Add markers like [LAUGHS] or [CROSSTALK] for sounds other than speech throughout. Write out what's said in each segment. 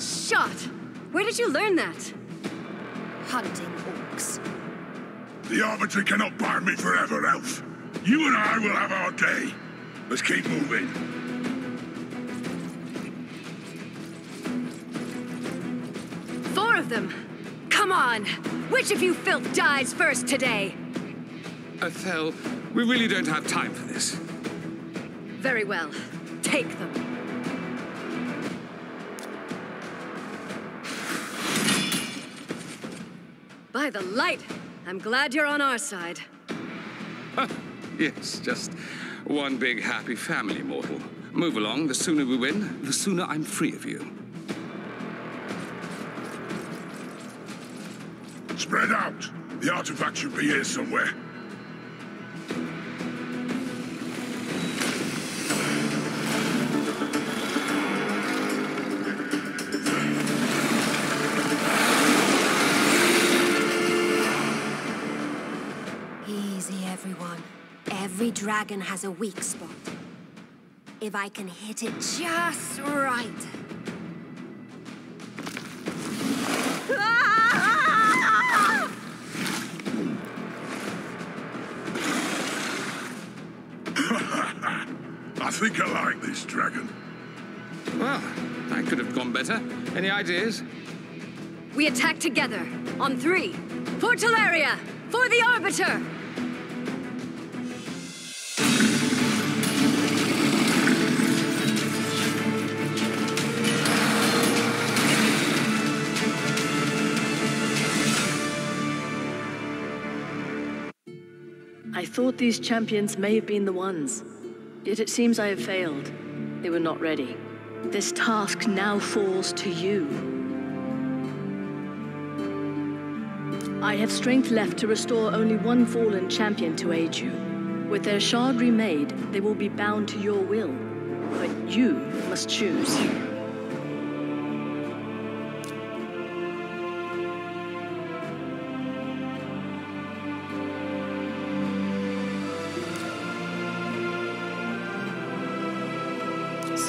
shot! Where did you learn that? Hunting orcs. The Arbiter cannot bind me forever, Elf. You and I will have our day. Let's keep moving. Four of them! Come on! Which of you filth dies first today? Athel, we really don't have time for this. Very well. Take them. By the light! I'm glad you're on our side. Yes, just one big happy family, mortal. Move along. The sooner we win, the sooner I'm free of you. Spread out. The artifact should be here somewhere. Every dragon has a weak spot. If I can hit it just right. [LAUGHS] I think I like this dragon. Well, that could have gone better. Any ideas? We attack together. On three. For Teleria! For the Arbiter! Thought these champions may have been the ones. Yet it seems I have failed. They were not ready. This task now falls to you. I have strength left to restore only one fallen champion to aid you. With their shard remade, they will be bound to your will. But you must choose.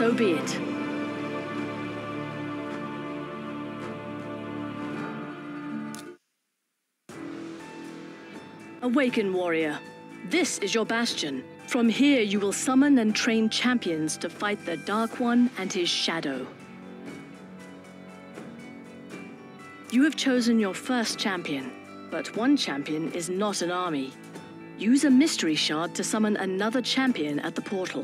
So be it. Awaken, warrior. This is your bastion. From here, you will summon and train champions to fight the Dark One and his shadow. You have chosen your first champion, but one champion is not an army. Use a mystery shard to summon another champion at the portal.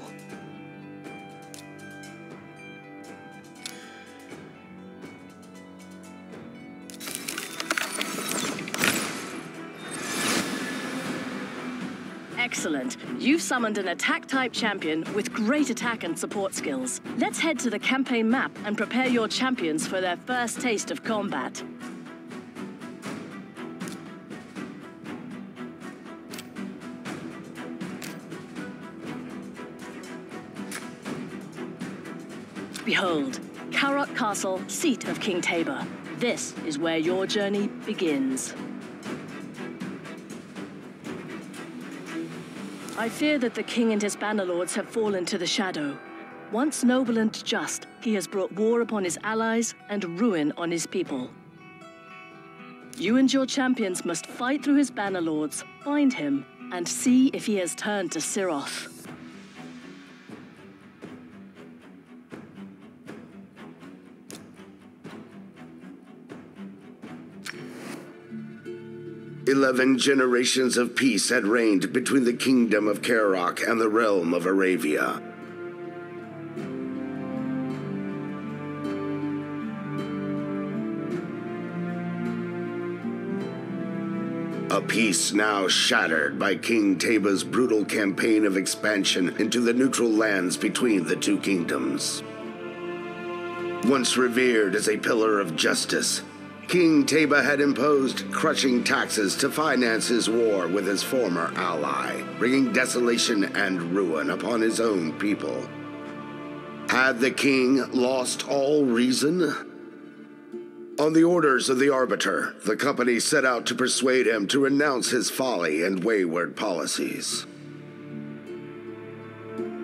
Excellent. You've summoned an attack-type champion with great attack and support skills. Let's head to the campaign map and prepare your champions for their first taste of combat. Behold, Kaerok Castle, seat of King Tabor. This is where your journey begins. I fear that the king and his bannerlords have fallen to the shadow. Once noble and just, he has brought war upon his allies and ruin on his people. You and your champions must fight through his bannerlords, find him, and see if he has turned to Siroth. Eleven generations of peace had reigned between the kingdom of Kaerok and the realm of Aravia. A peace now shattered by King Tabor's brutal campaign of expansion into the neutral lands between the two kingdoms. Once revered as a pillar of justice, King Tabor had imposed crushing taxes to finance his war with his former ally, bringing desolation and ruin upon his own people. Had the king lost all reason? On the orders of the Arbiter, the company set out to persuade him to renounce his folly and wayward policies.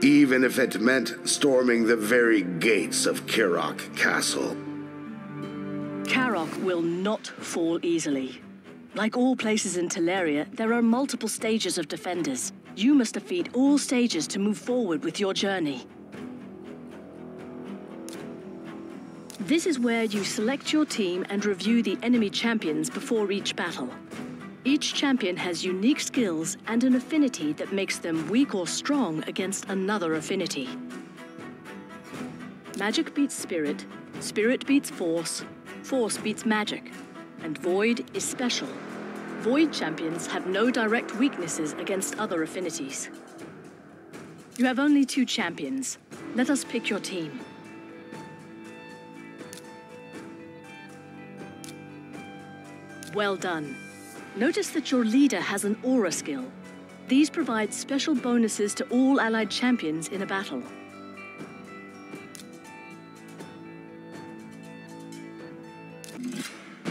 Even if it meant storming the very gates of Kaerok Castle. Kaerok will not fall easily. Like all places in Teleria, there are multiple stages of defenders. You must defeat all stages to move forward with your journey. This is where you select your team and review the enemy champions before each battle. Each champion has unique skills and an affinity that makes them weak or strong against another affinity. Magic beats spirit, spirit beats force, force beats magic, and void is special. Void champions have no direct weaknesses against other affinities. You have only two champions. Let us pick your team. Well done. Notice that your leader has an aura skill. These provide special bonuses to all allied champions in a battle.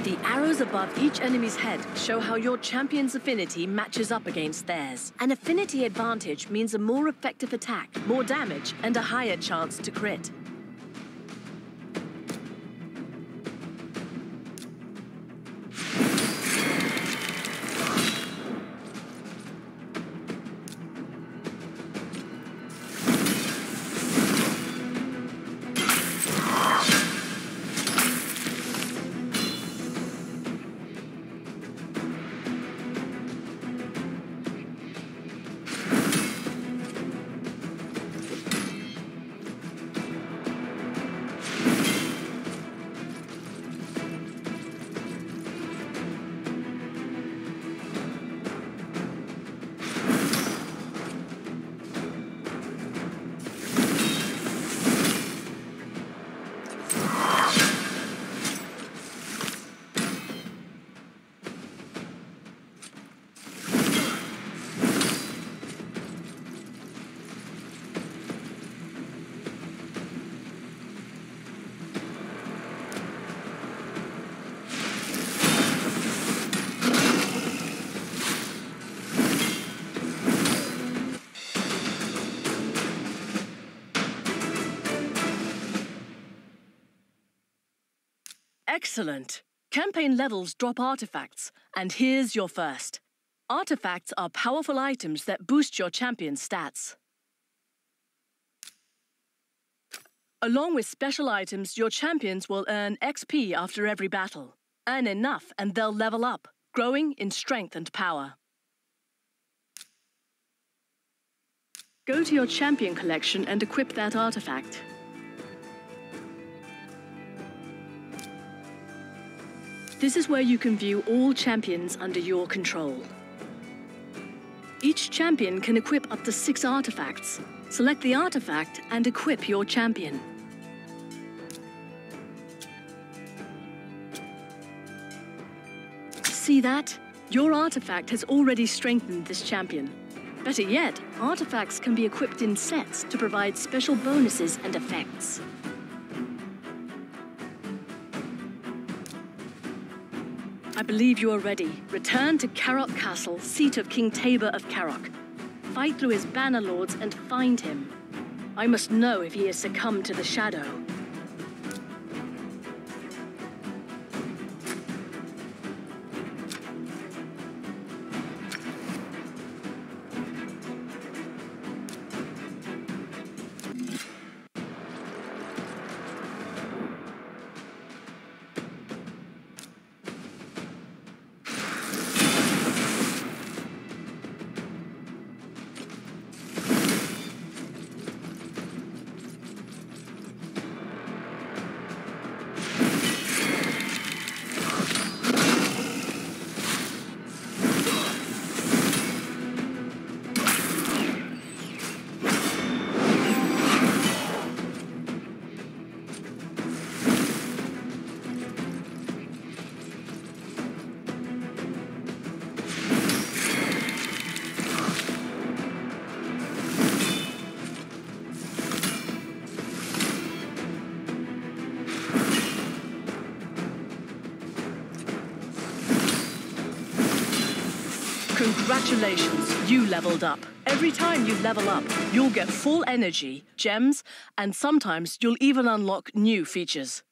The arrows above each enemy's head show how your champion's affinity matches up against theirs. An affinity advantage means a more effective attack, more damage, and a higher chance to crit. Excellent. Campaign levels drop artifacts, and here's your first. Artifacts are powerful items that boost your champion's stats. Along with special items, your champions will earn XP after every battle. Earn enough and they'll level up, growing in strength and power. Go to your champion collection and equip that artifact. This is where you can view all champions under your control. Each champion can equip up to six artifacts. Select the artifact and equip your champion. See that? Your artifact has already strengthened this champion. Better yet, artifacts can be equipped in sets to provide special bonuses and effects. I believe you are ready. Return to Kaerok Castle, seat of King Tabor of Kaerok. Fight through his banner lords and find him. I must know if he has succumbed to the shadow. Leveled up. Every time you level up, you'll get full energy, gems, and sometimes you'll even unlock new features.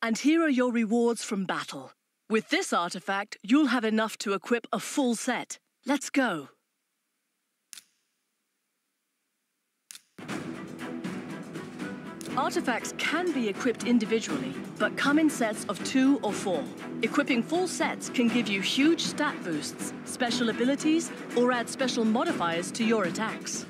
And here are your rewards from battle. With this artifact, you'll have enough to equip a full set. Let's go. Artifacts can be equipped individually, but come in sets of two or four. Equipping full sets can give you huge stat boosts, special abilities, or add special modifiers to your attacks.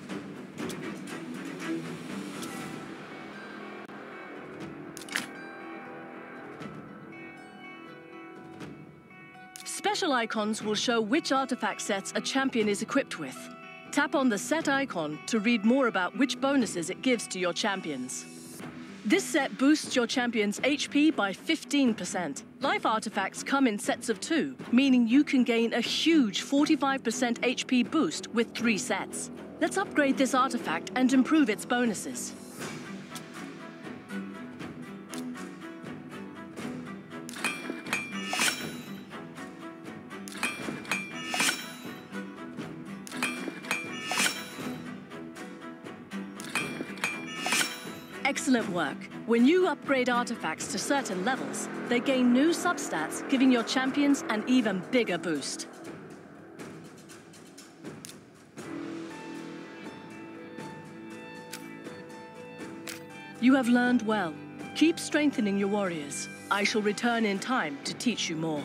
Special icons will show which artifact sets a champion is equipped with. Tap on the set icon to read more about which bonuses it gives to your champions. This set boosts your champion's HP by 15%. Life artifacts come in sets of two, meaning you can gain a huge 45% HP boost with three sets. Let's upgrade this artifact and improve its bonuses. Excellent work. When you upgrade artifacts to certain levels, they gain new substats, giving your champions an even bigger boost. You have learned well. Keep strengthening your warriors. I shall return in time to teach you more.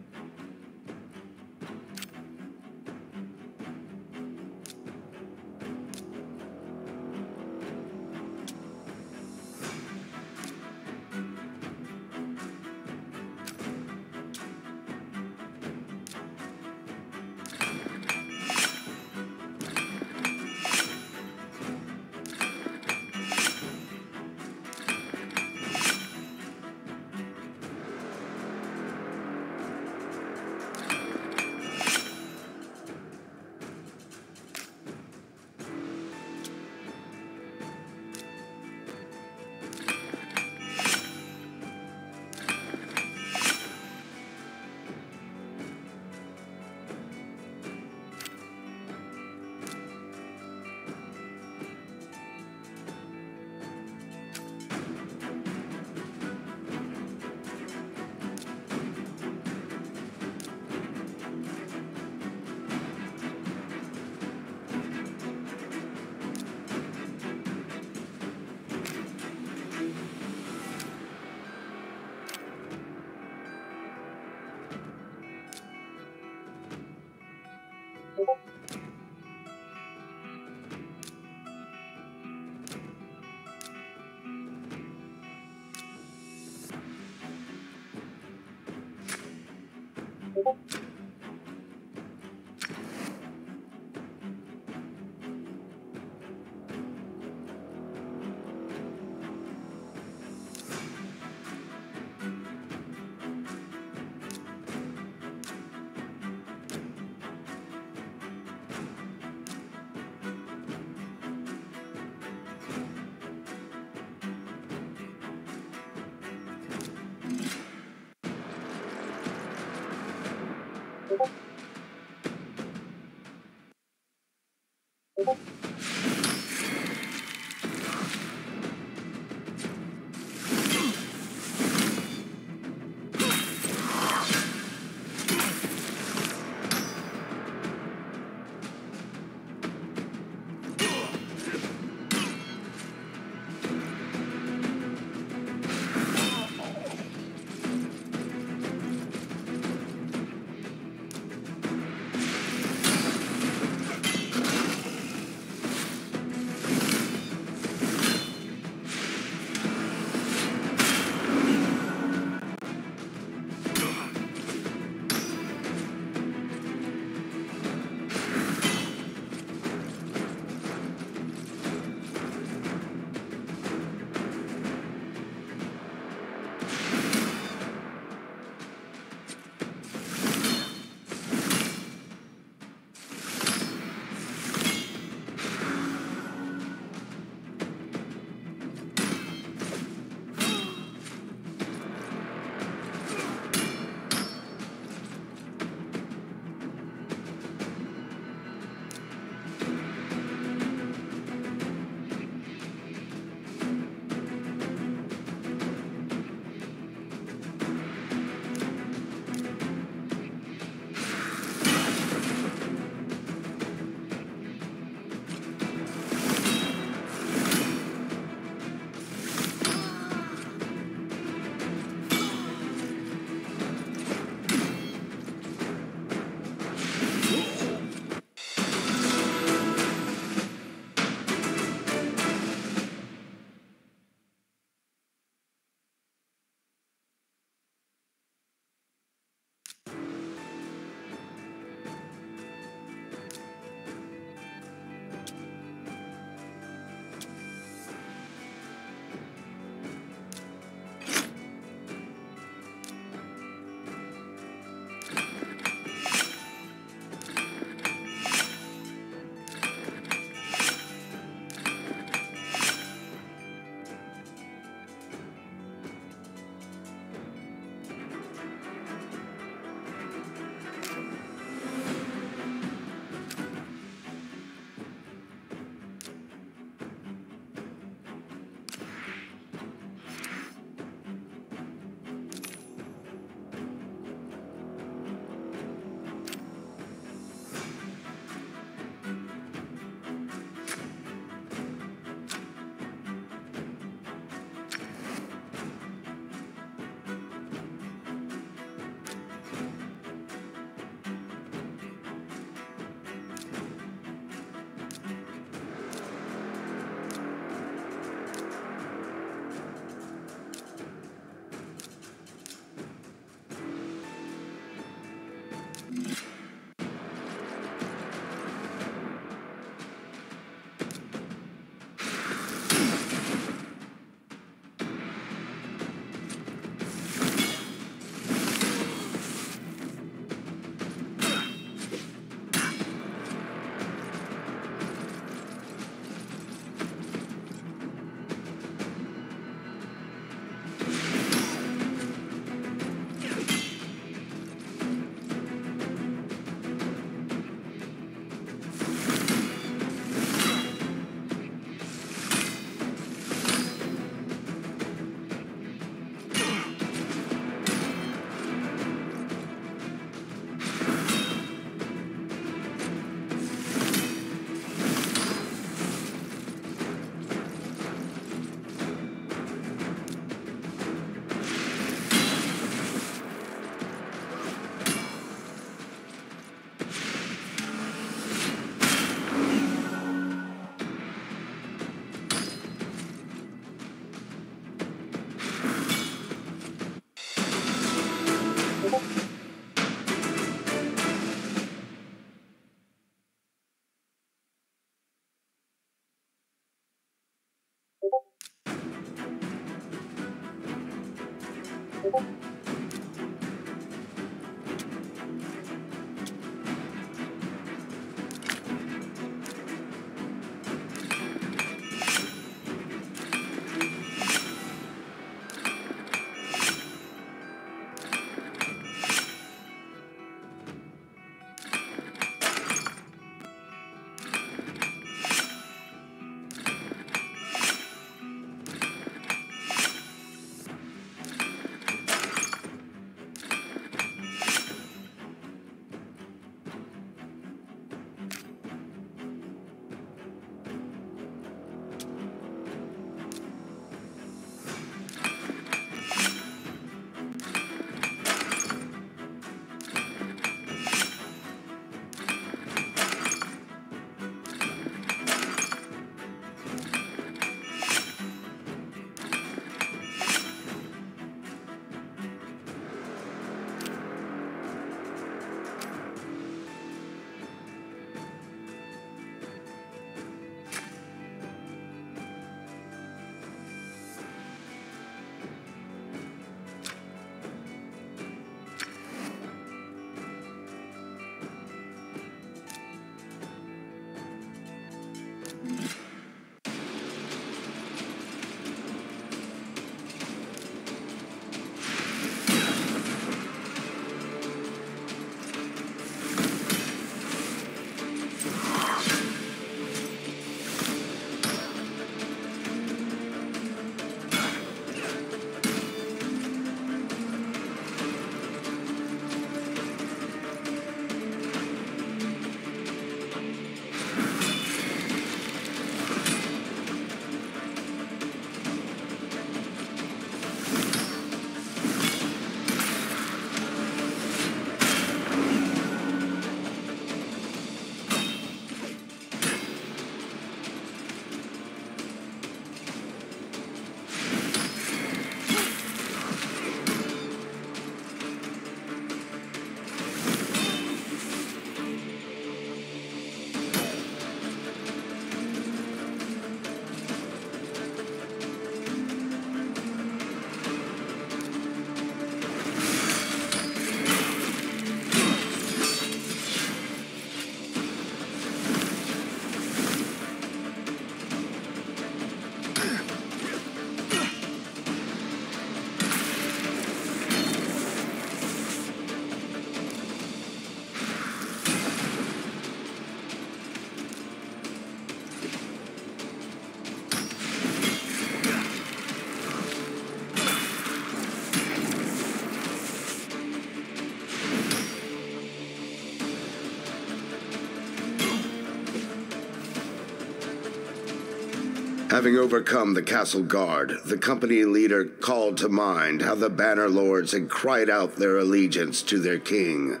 Having overcome the castle guard, the company leader called to mind how the Banner Lords had cried out their allegiance to their king,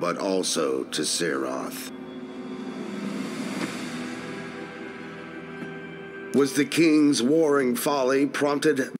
but also to Siroth. Was the king's warring folly prompted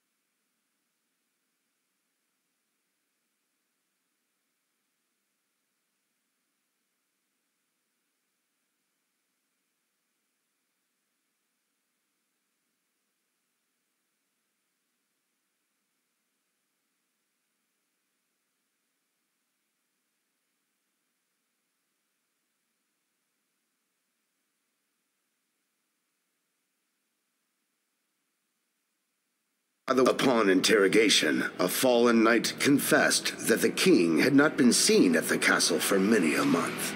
Upon interrogation, a fallen knight confessed that the king had not been seen at the castle for many a month.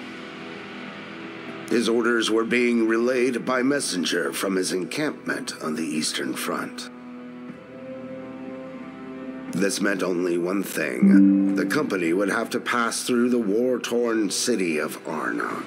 His orders were being relayed by messenger from his encampment on the Eastern Front. This meant only one thing. The company would have to pass through the war-torn city of Arnoc.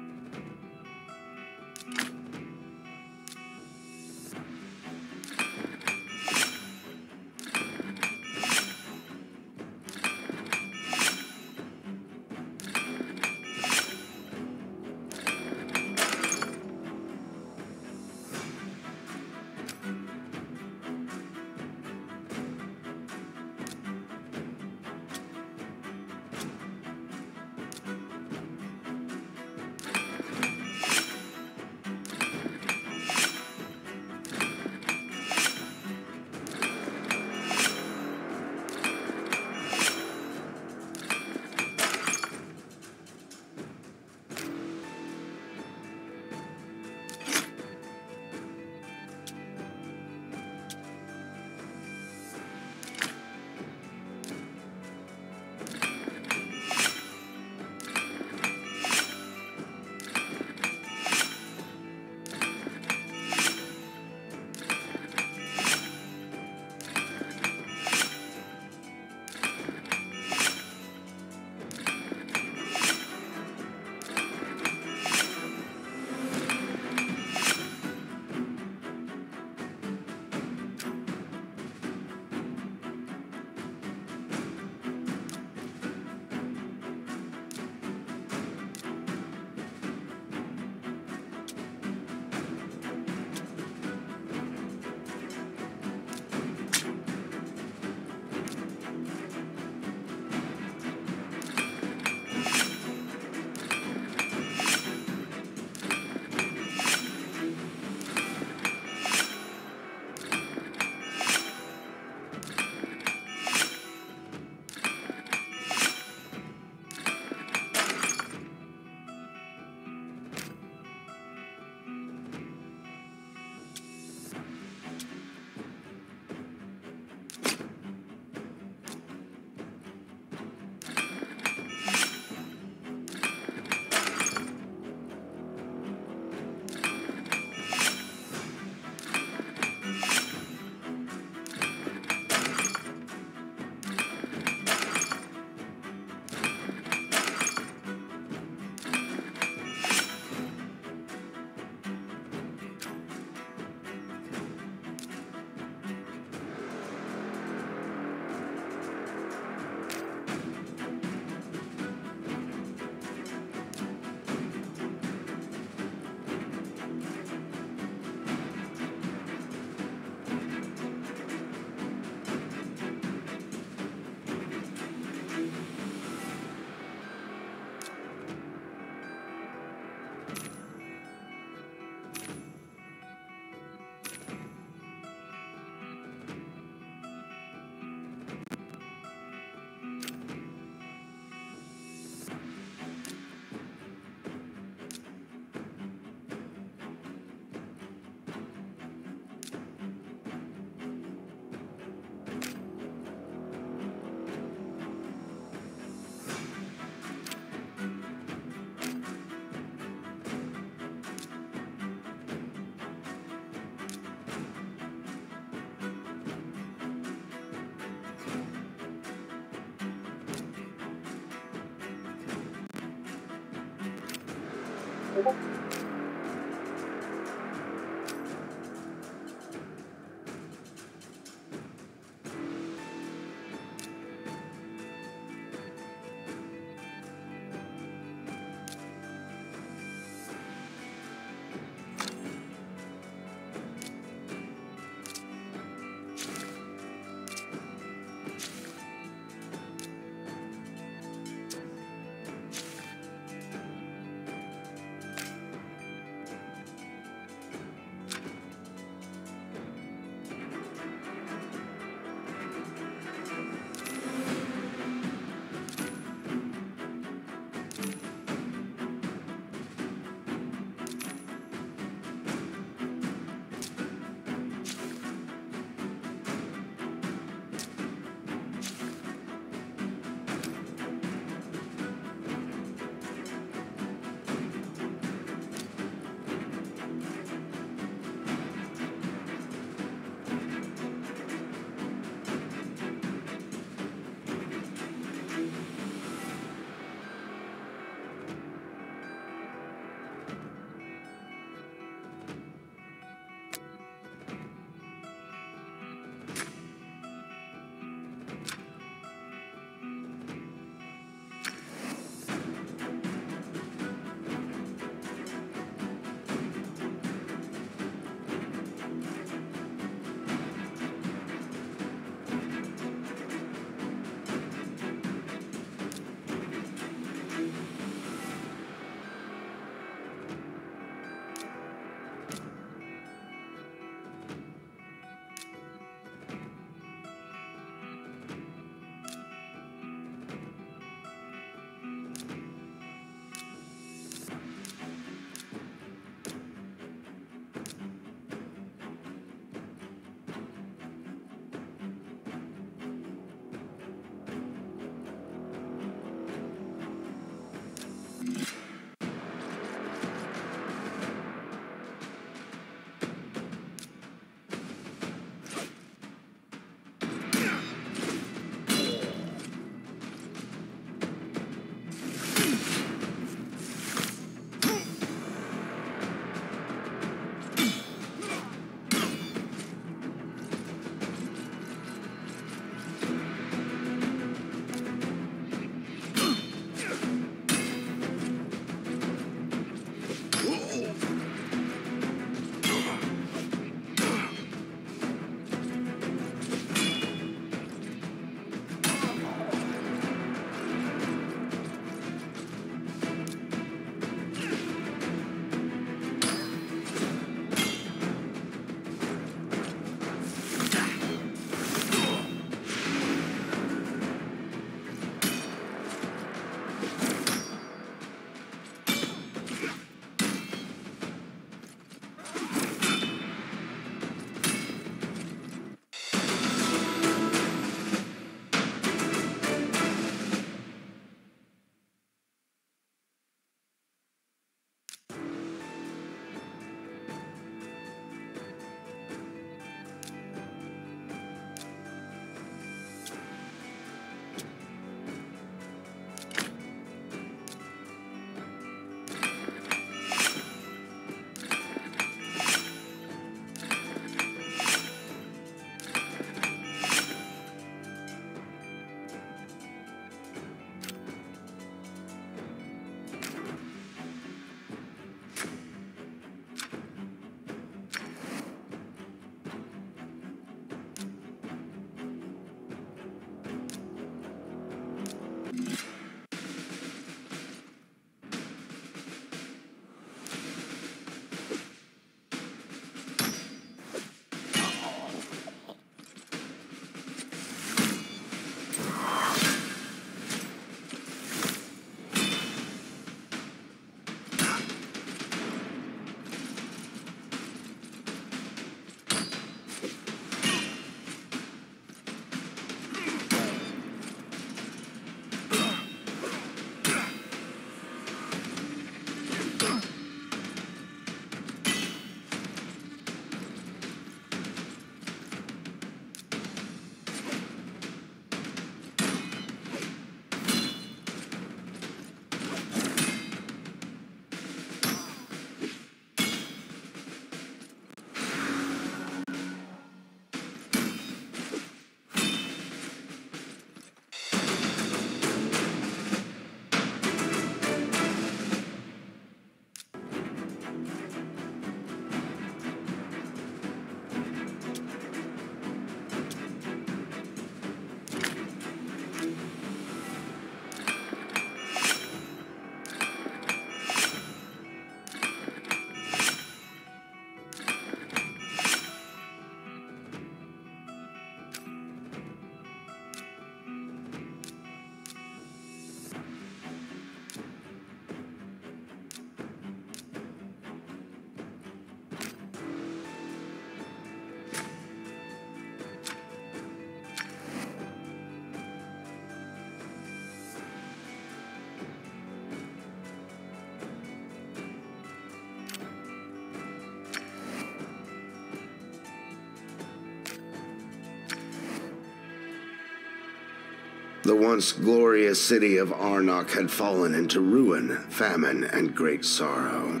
The once glorious city of Arnoc had fallen into ruin, famine, and great sorrow.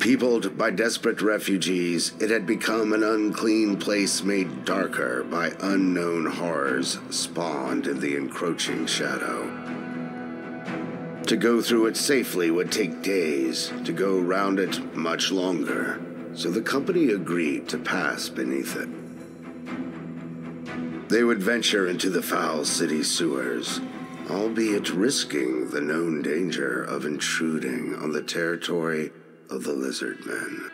Peopled by desperate refugees, it had become an unclean place made darker by unknown horrors spawned in the encroaching shadow. To go through it safely would take days, to go round it much longer, so the company agreed to pass beneath it. They would venture into the foul city sewers, albeit risking the known danger of intruding on the territory of the lizard men.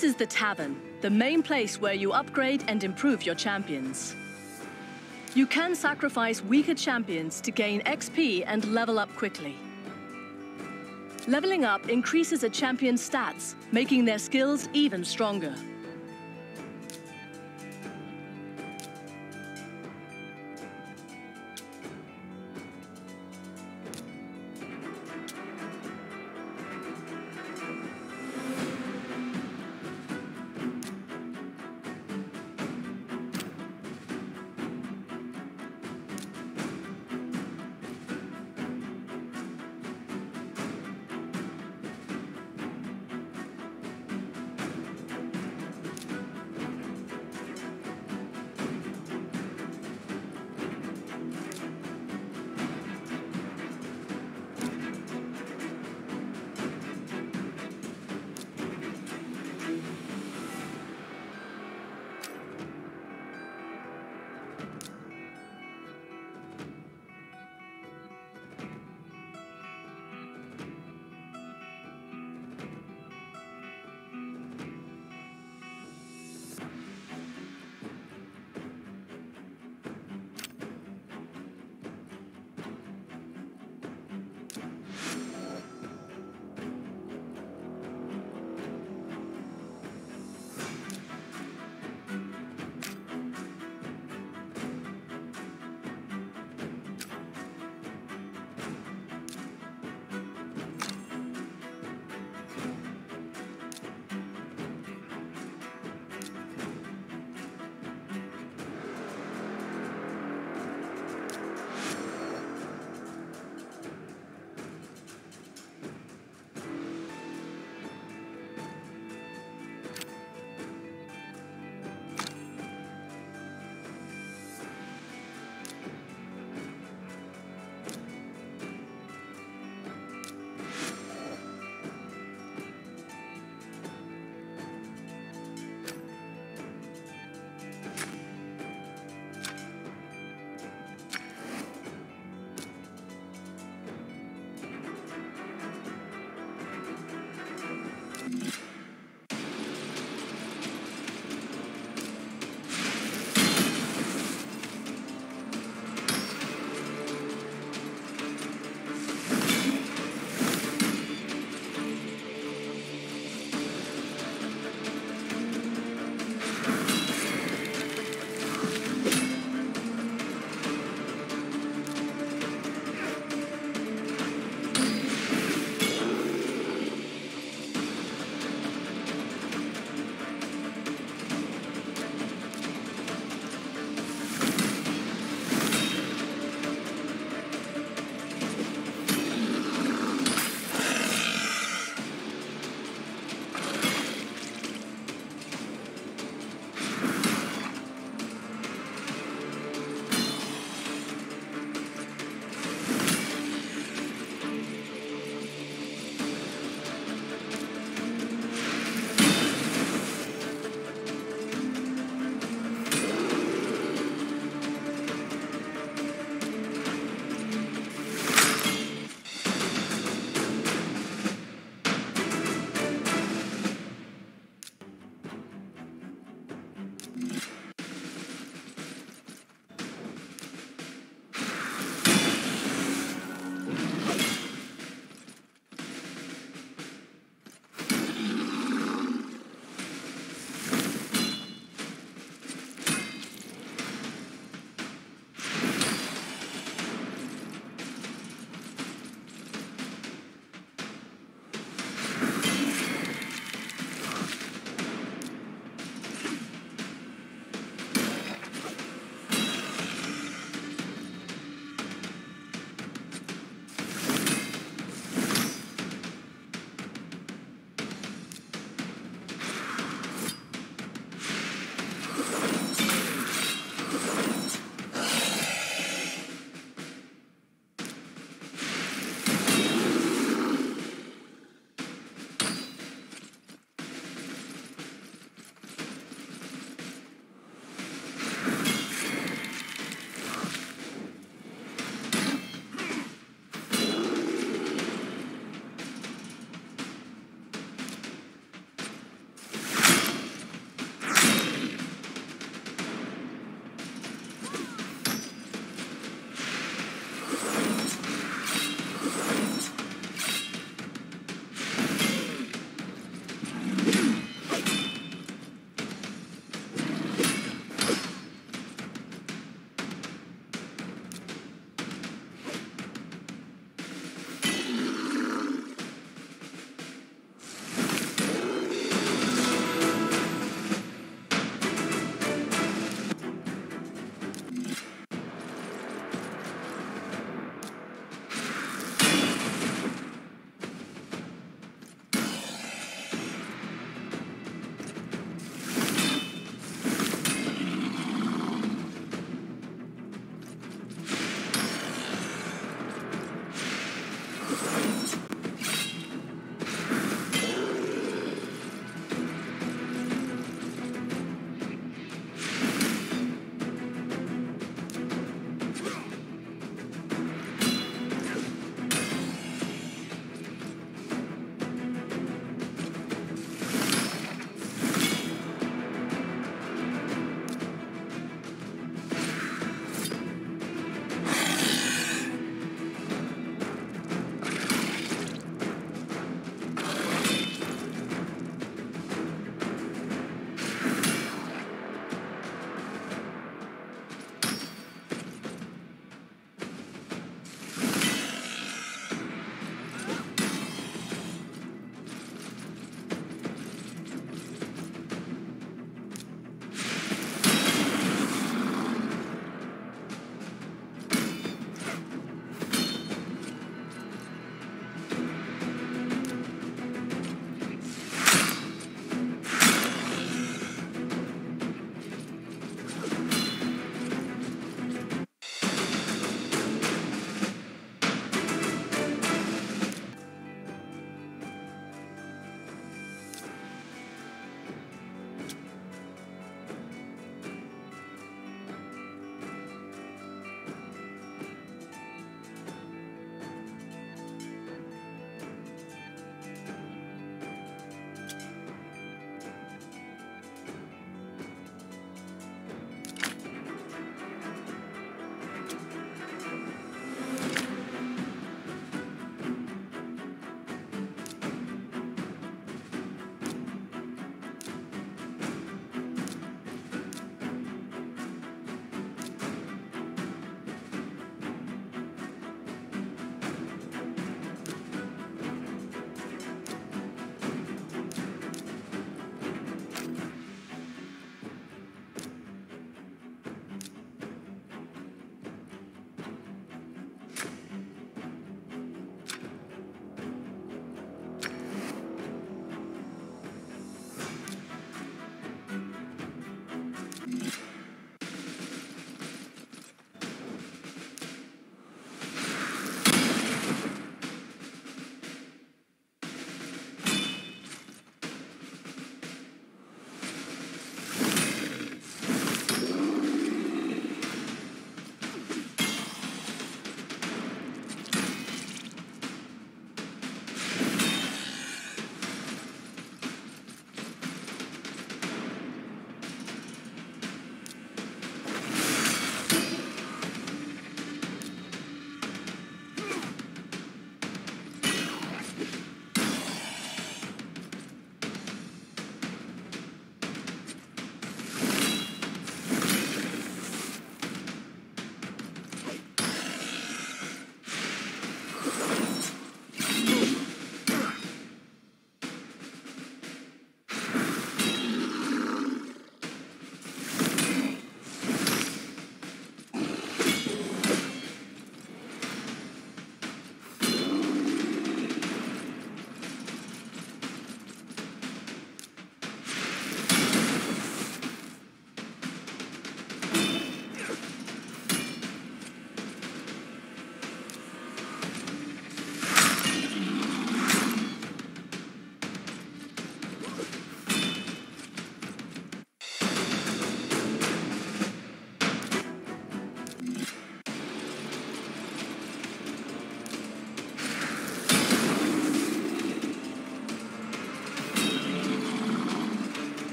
This is the Tavern, the main place where you upgrade and improve your champions. You can sacrifice weaker champions to gain XP and level up quickly. Leveling up increases a champion's stats, making their skills even stronger.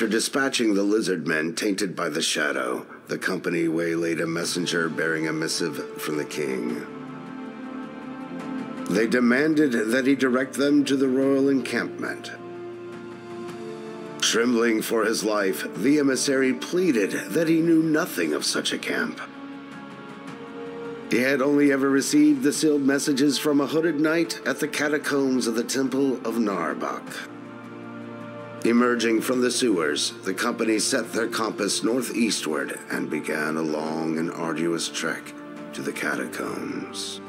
After dispatching the lizard men tainted by the shadow, the company waylaid a messenger bearing a missive from the king. They demanded that he direct them to the royal encampment. Trembling for his life, the emissary pleaded that he knew nothing of such a camp. He had only ever received the sealed messages from a hooded knight at the catacombs of the Temple of Narbuk. Emerging from the sewers, the company set their compass northeastward and began a long and arduous trek to the catacombs.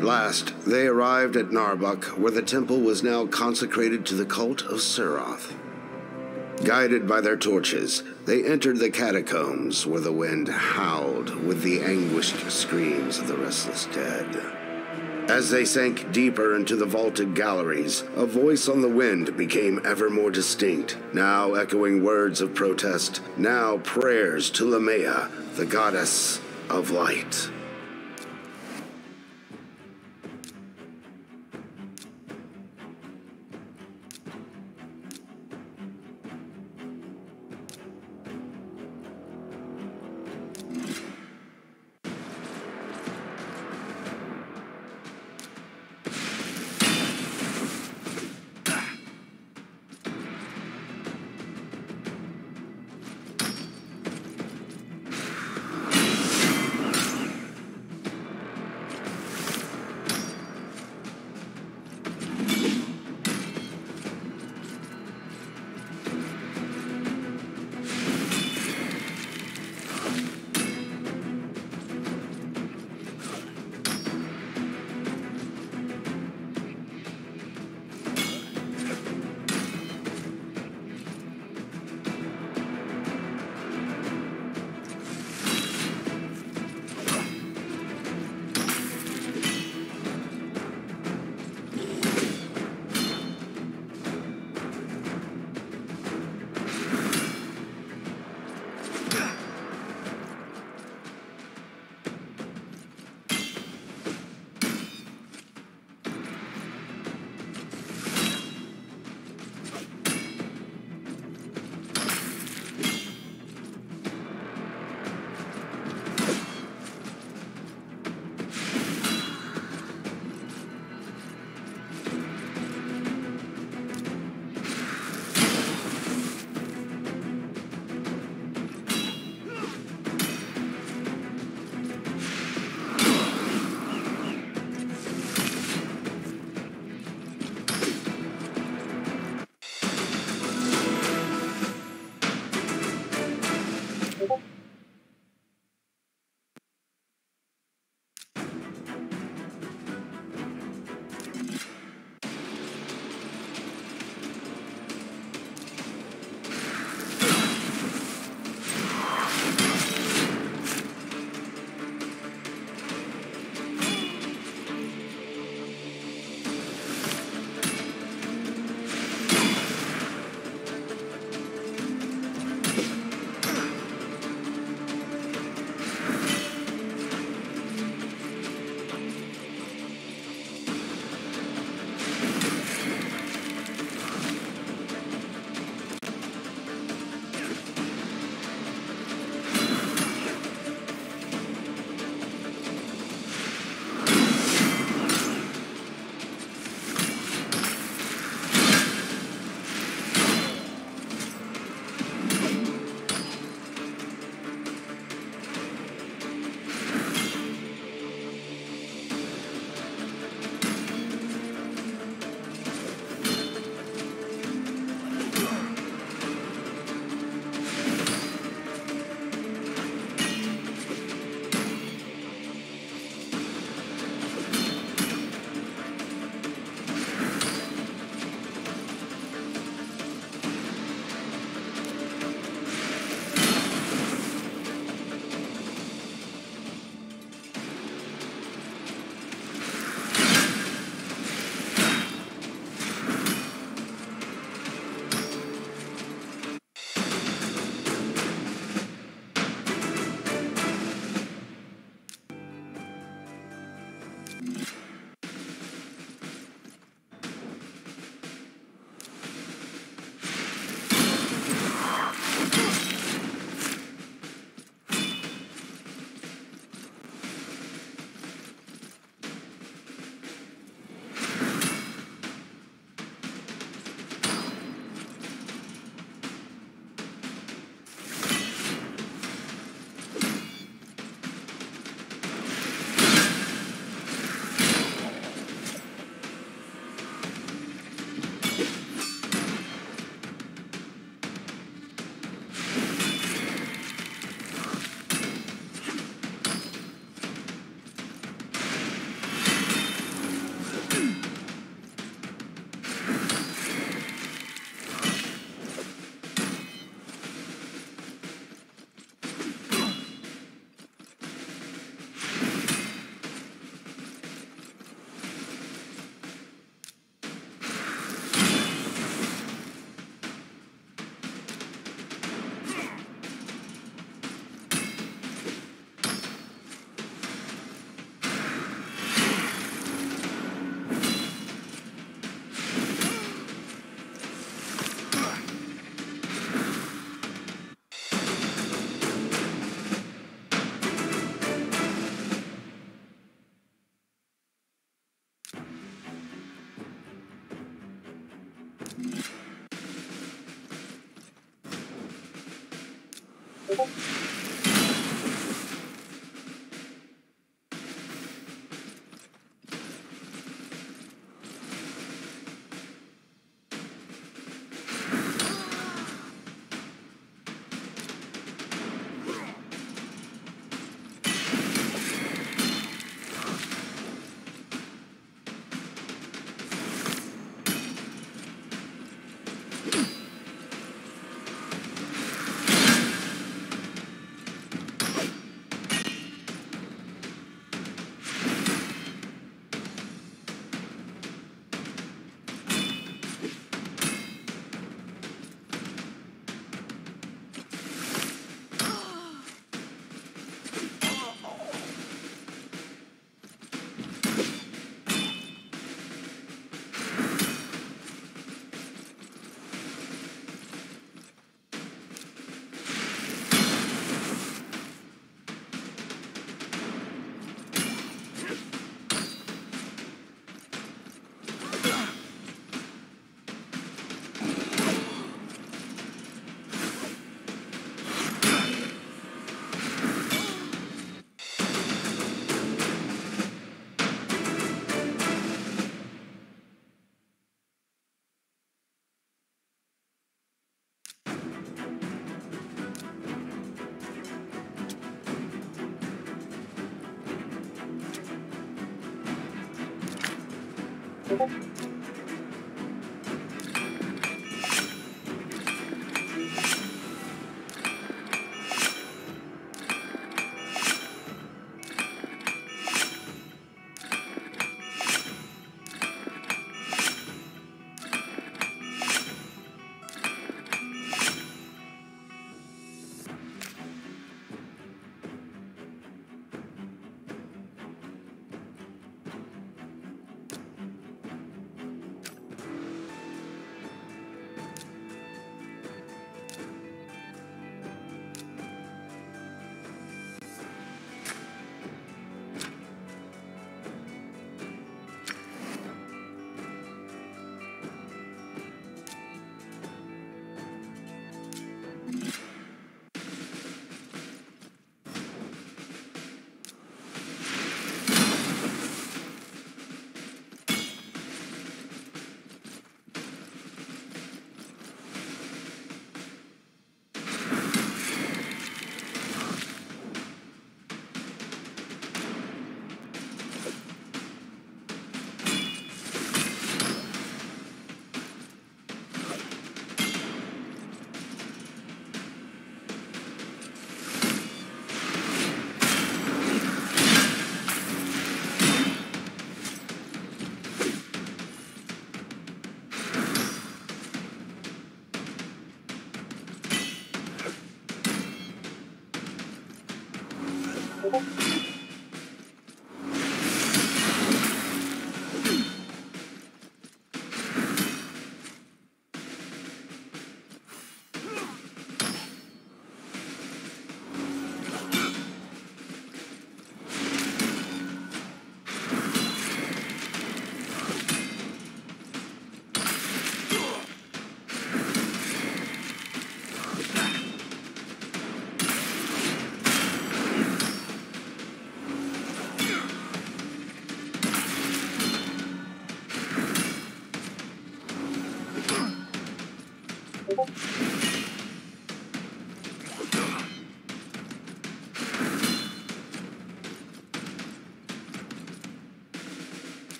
At last, they arrived at Narbuk, where the temple was now consecrated to the cult of Siroth. Guided by their torches, they entered the catacombs where the wind howled with the anguished screams of the restless dead. As they sank deeper into the vaulted galleries, a voice on the wind became ever more distinct, now echoing words of protest, now prayers to Lamea, the goddess of light.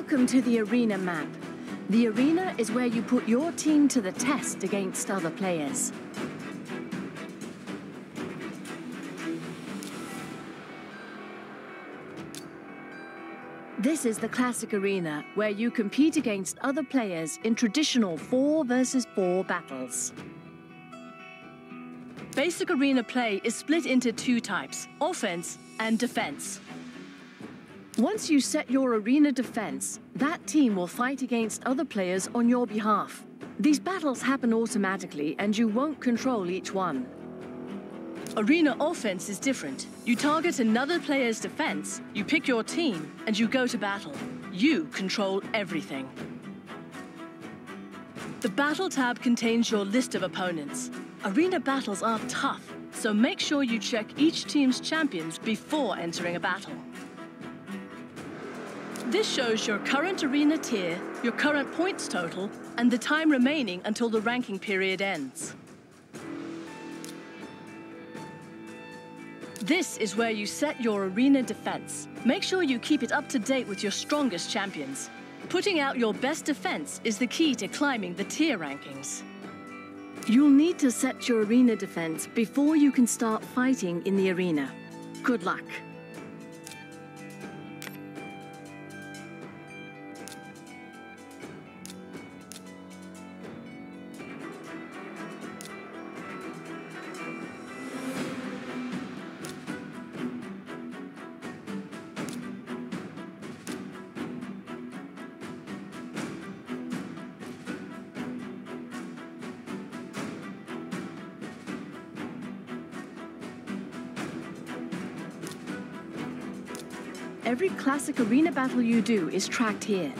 Welcome to the arena map. The arena is where you put your team to the test against other players. This is the classic arena, where you compete against other players in traditional 4 versus 4 battles. Basic arena play is split into two types, offense and defense. Once you set your arena defense, that team will fight against other players on your behalf. These battles happen automatically and you won't control each one. Arena offense is different. You target another player's defense, you pick your team, and you go to battle. You control everything. The Battle tab contains your list of opponents. Arena battles are tough, so make sure you check each team's champions before entering a battle. This shows your current arena tier, your current points total, and the time remaining until the ranking period ends. This is where you set your arena defense. Make sure you keep it up to date with your strongest champions. Putting out your best defense is the key to climbing the tier rankings. You'll need to set your arena defense before you can start fighting in the arena. Good luck. Classic arena battle you do is tracked here.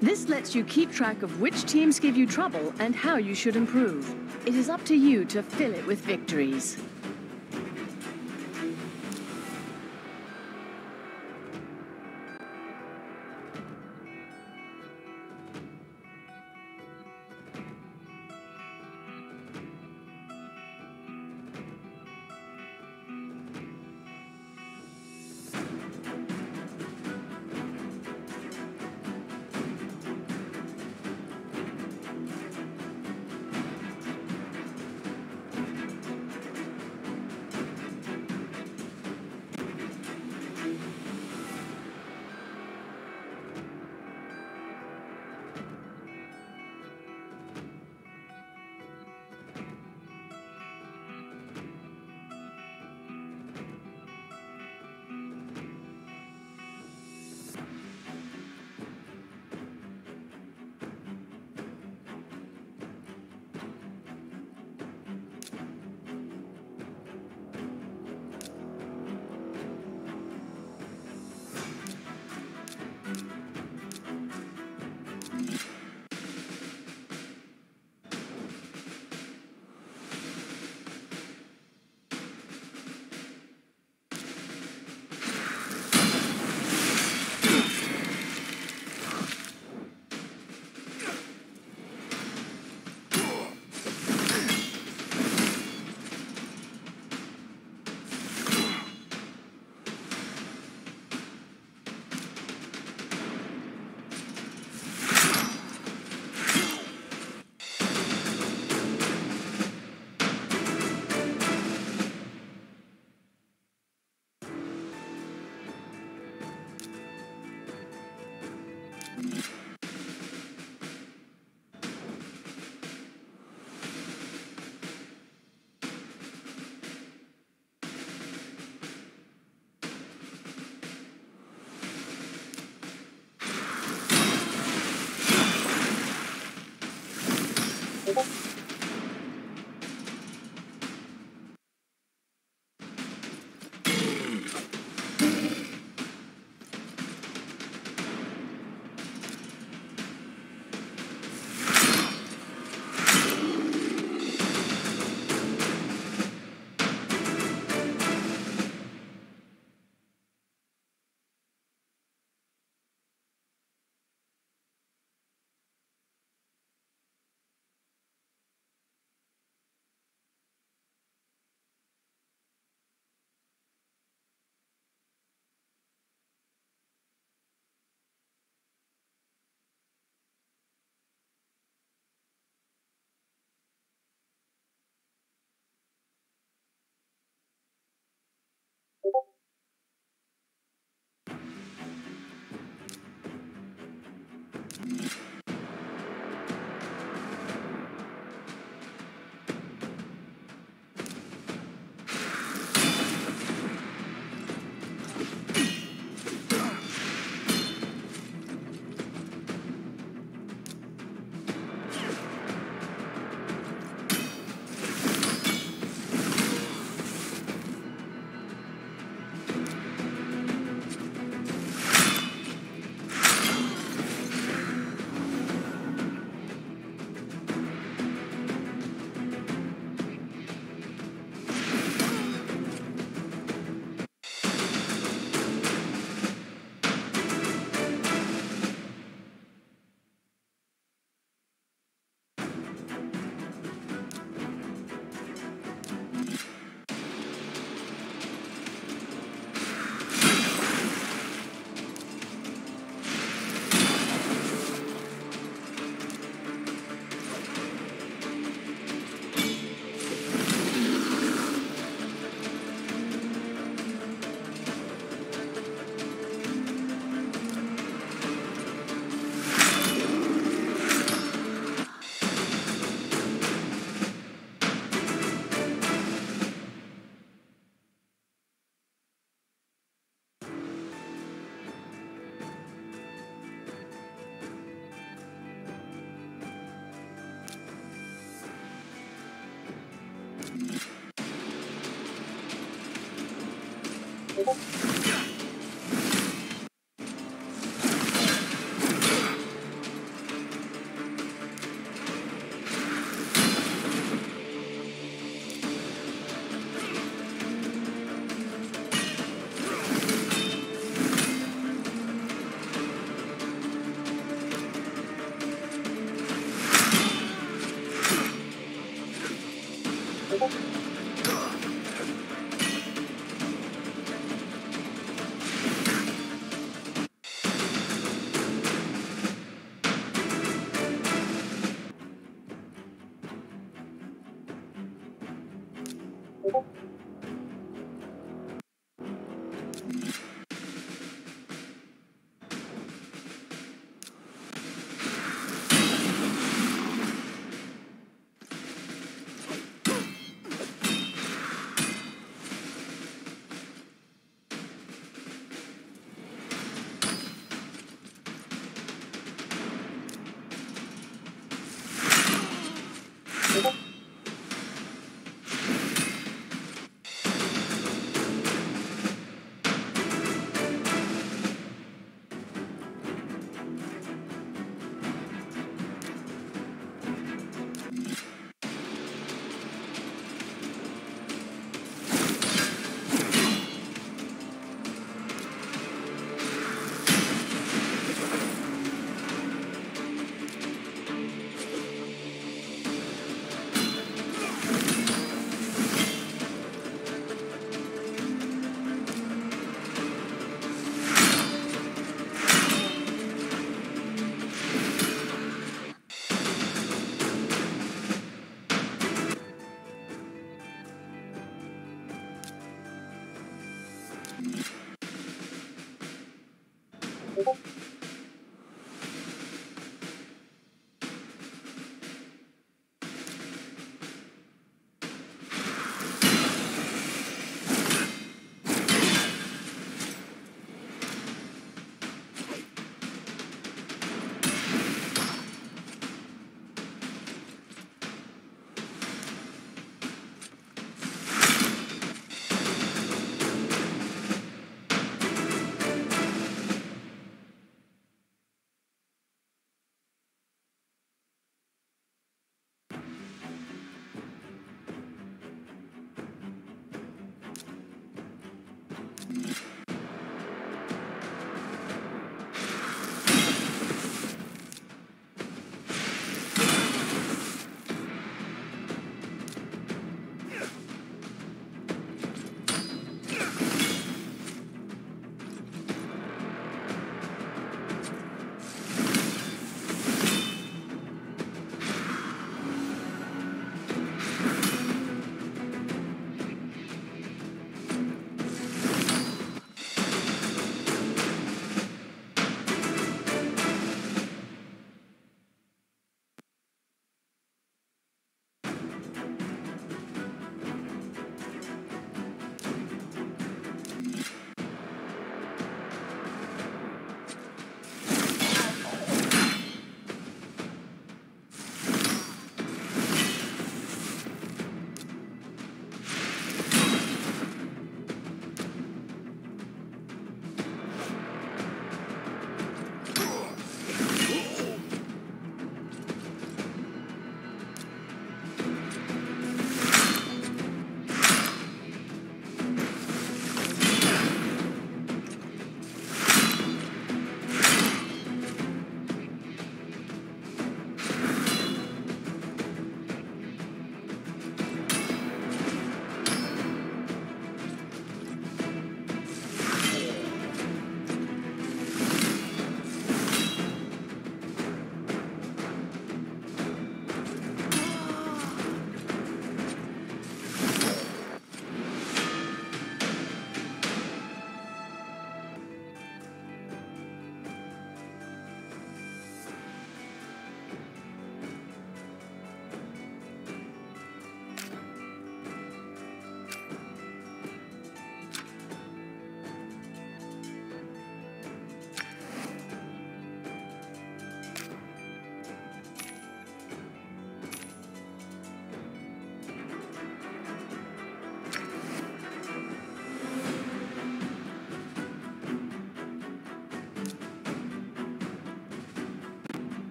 This lets you keep track of which teams give you trouble and how you should improve. It is up to you to fill it with victories.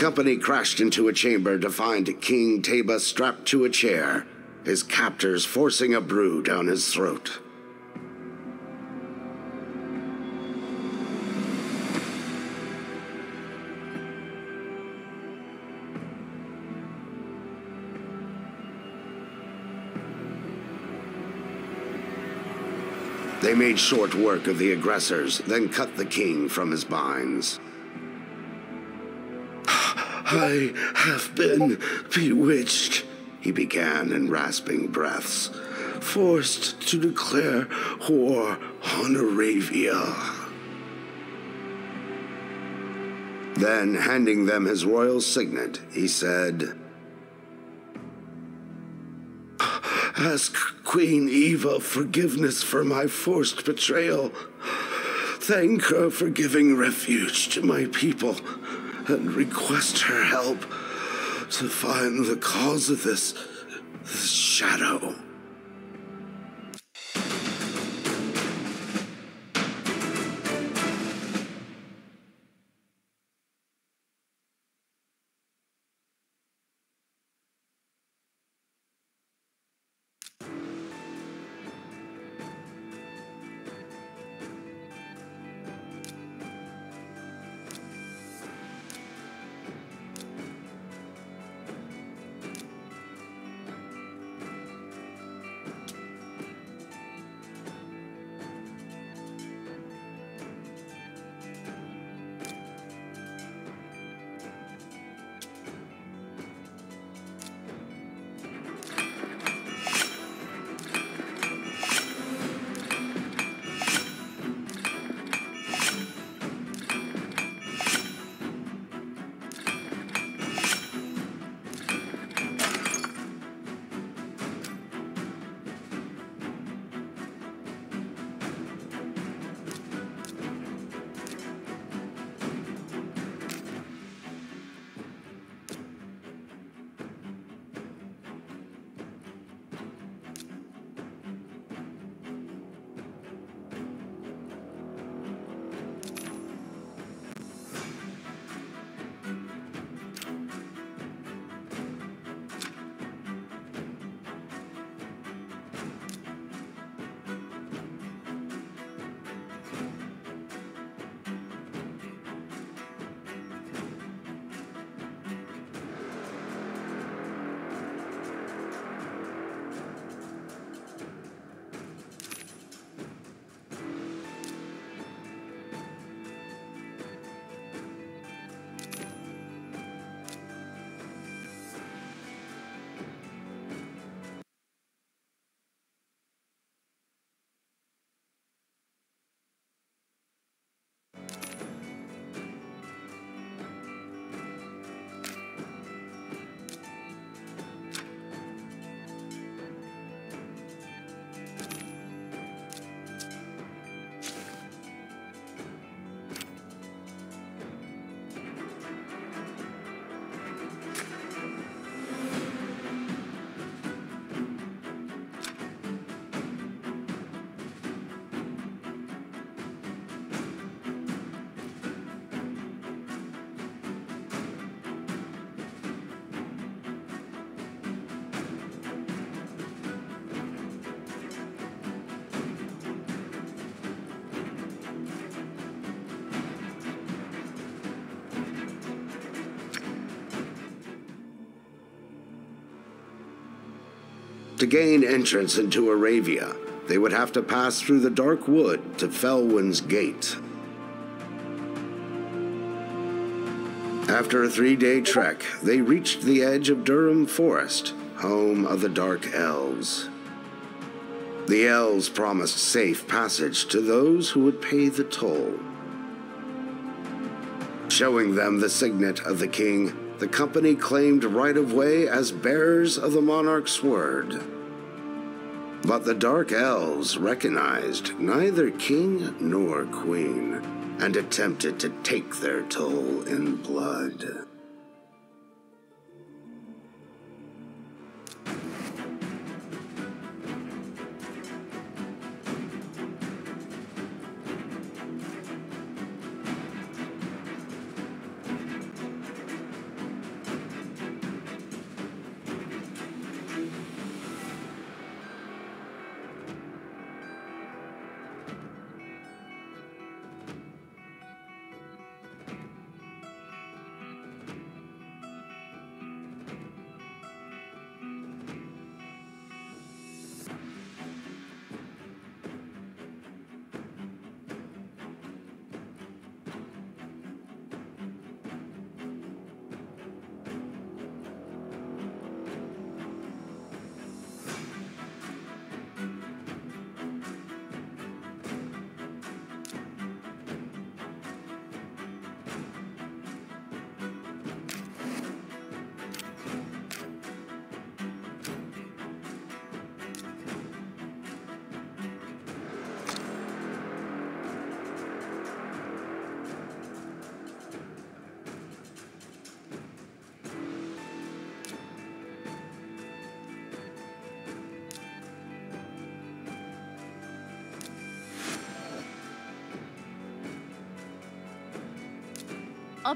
Company crashed into a chamber to find King Tabor strapped to a chair, his captors forcing a brew down his throat. They made short work of the aggressors, then cut the king from his binds. I have been bewitched, he began in rasping breaths, forced to declare war on Aravia. Then, handing them his royal signet, he said, Ask Queen Eva forgiveness for my forced betrayal. Thank her for giving refuge to my people, and request her help to find the cause of this, this shadow. To gain entrance into Aravia, they would have to pass through the Dark Wood to Felwyn's Gate. After a three day trek, they reached the edge of Durham Forest, home of the Dark Elves. The elves promised safe passage to those who would pay the toll. Showing them the signet of the king, the company claimed right of way as bearers of the monarch's word. But the Dark Elves recognized neither king nor queen and attempted to take their toll in blood.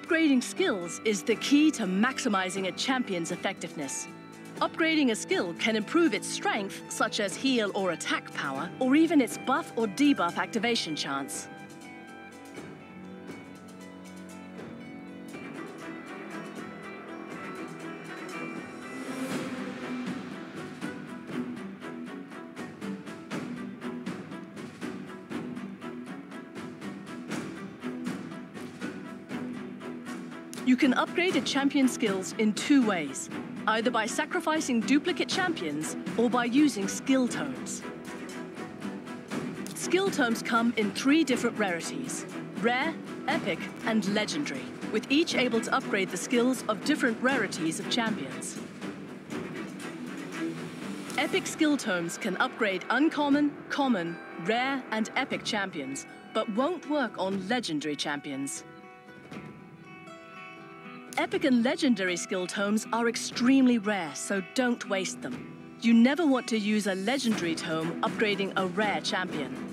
Upgrading skills is the key to maximizing a champion's effectiveness. Upgrading a skill can improve its strength, such as heal or attack power, or even its buff or debuff activation chance. You can upgrade a champion's skills in two ways, either by sacrificing duplicate champions or by using skill tomes. Skill tomes come in three different rarities, rare, epic, and legendary, with each able to upgrade the skills of different rarities of champions. Epic skill tomes can upgrade uncommon, common, rare, and epic champions, but won't work on legendary champions. Epic and legendary skill tomes are extremely rare, so don't waste them. You never want to use a legendary tome upgrading a rare champion.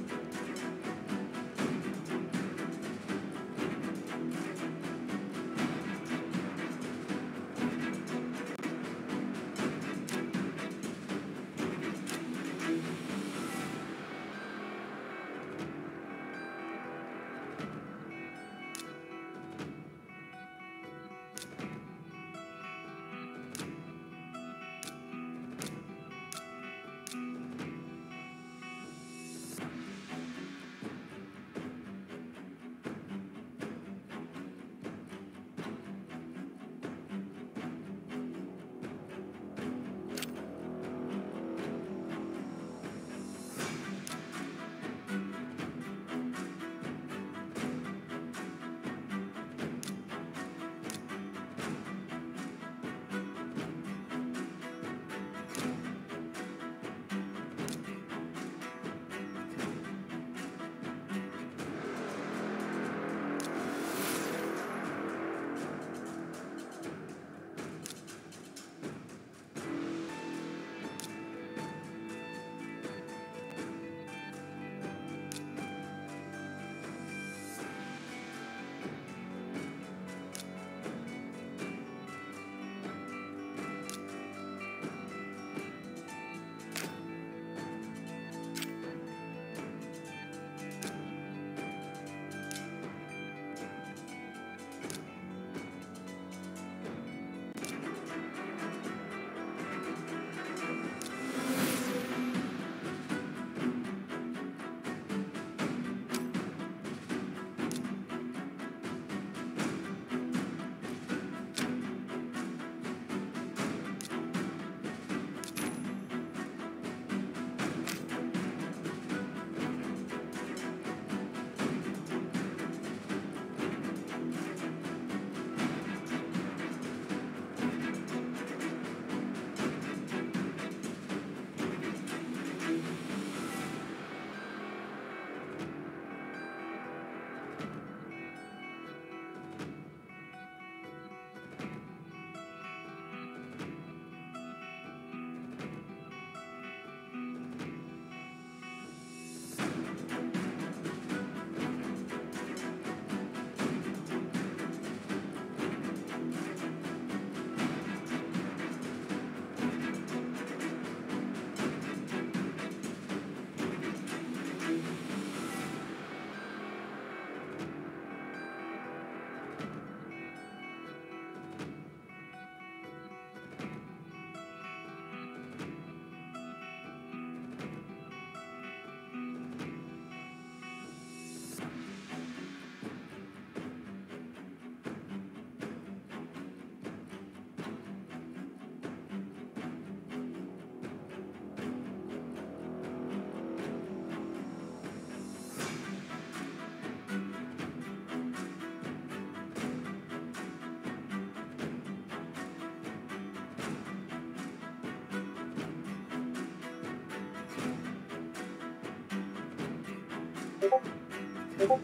그리고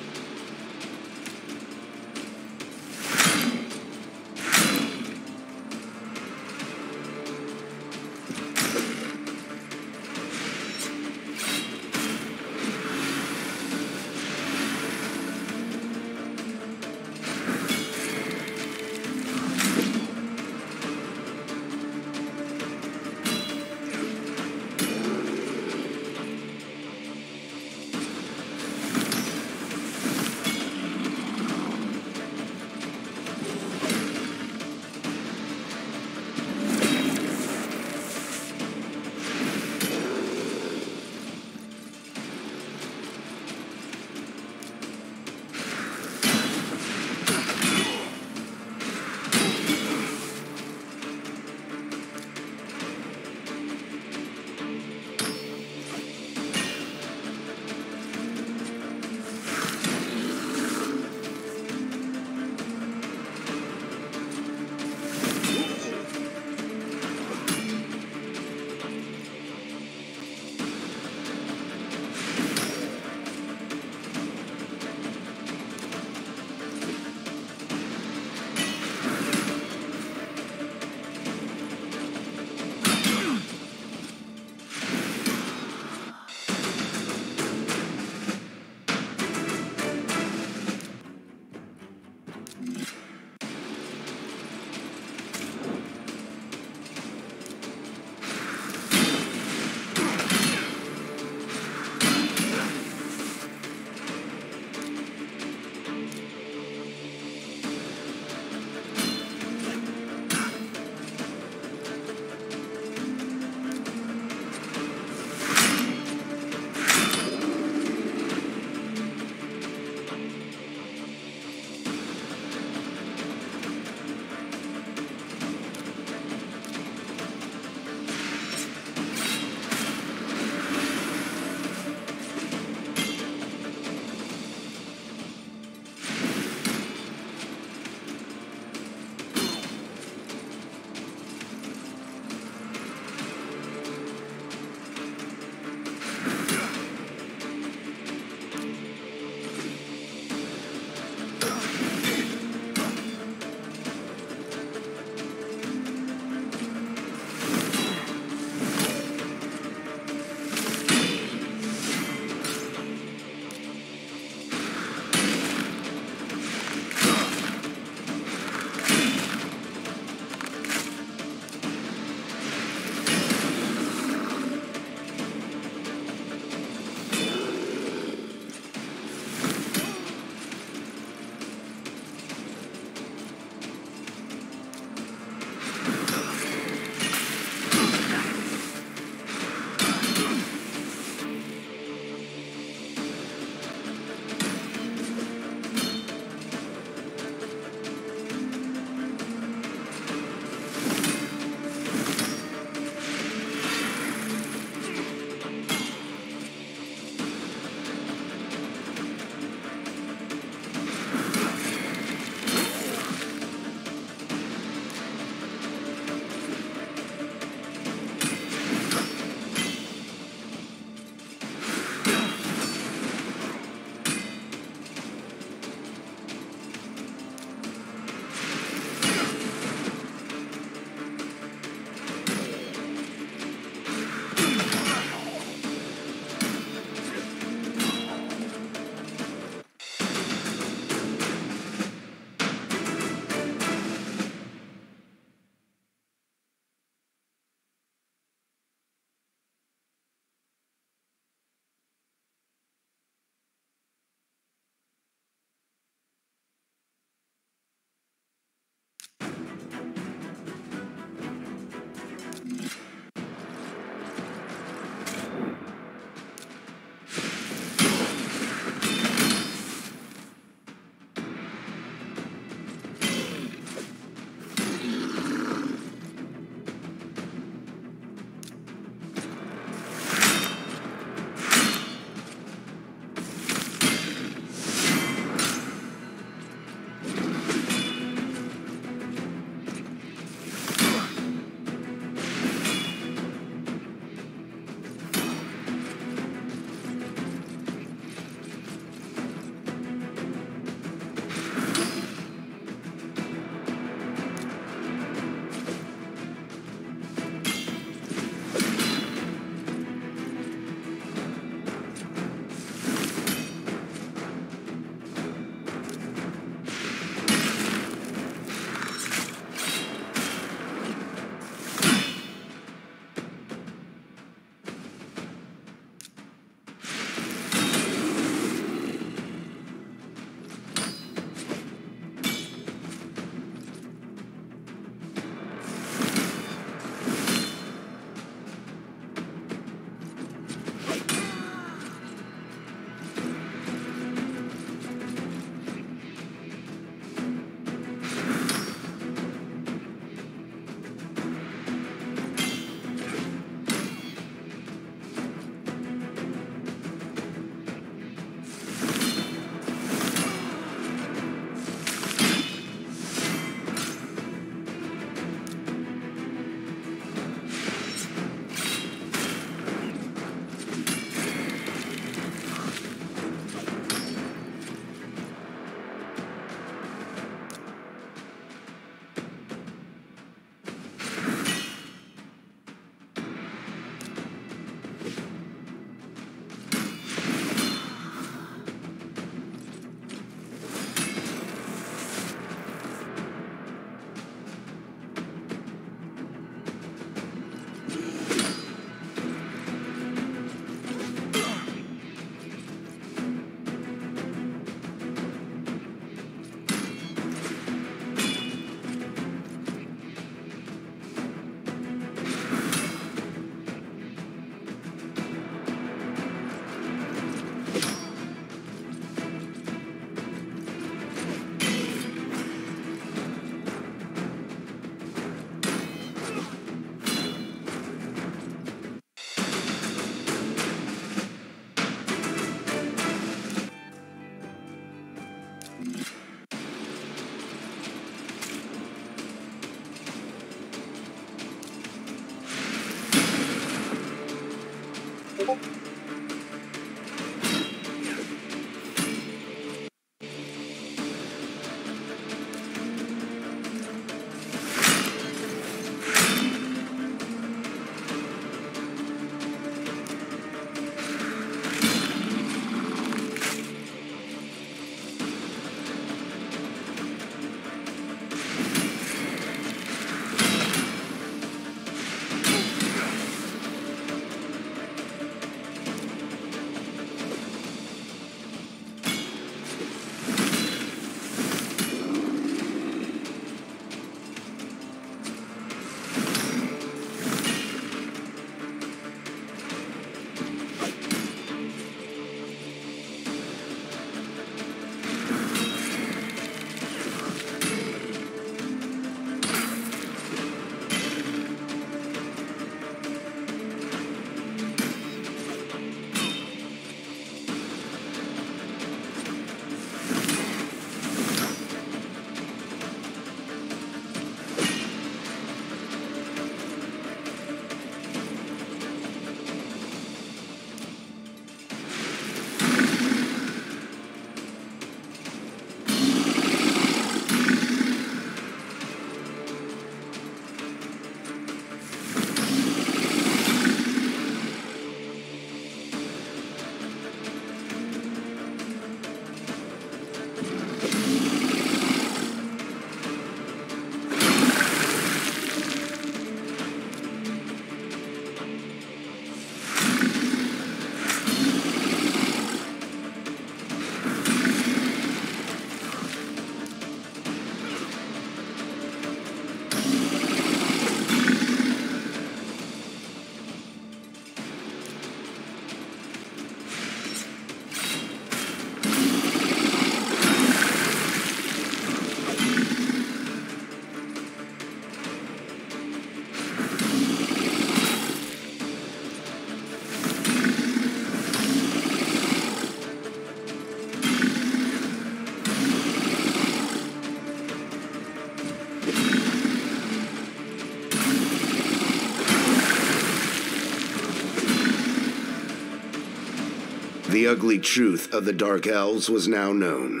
Ugly truth of the Dark Elves was now known.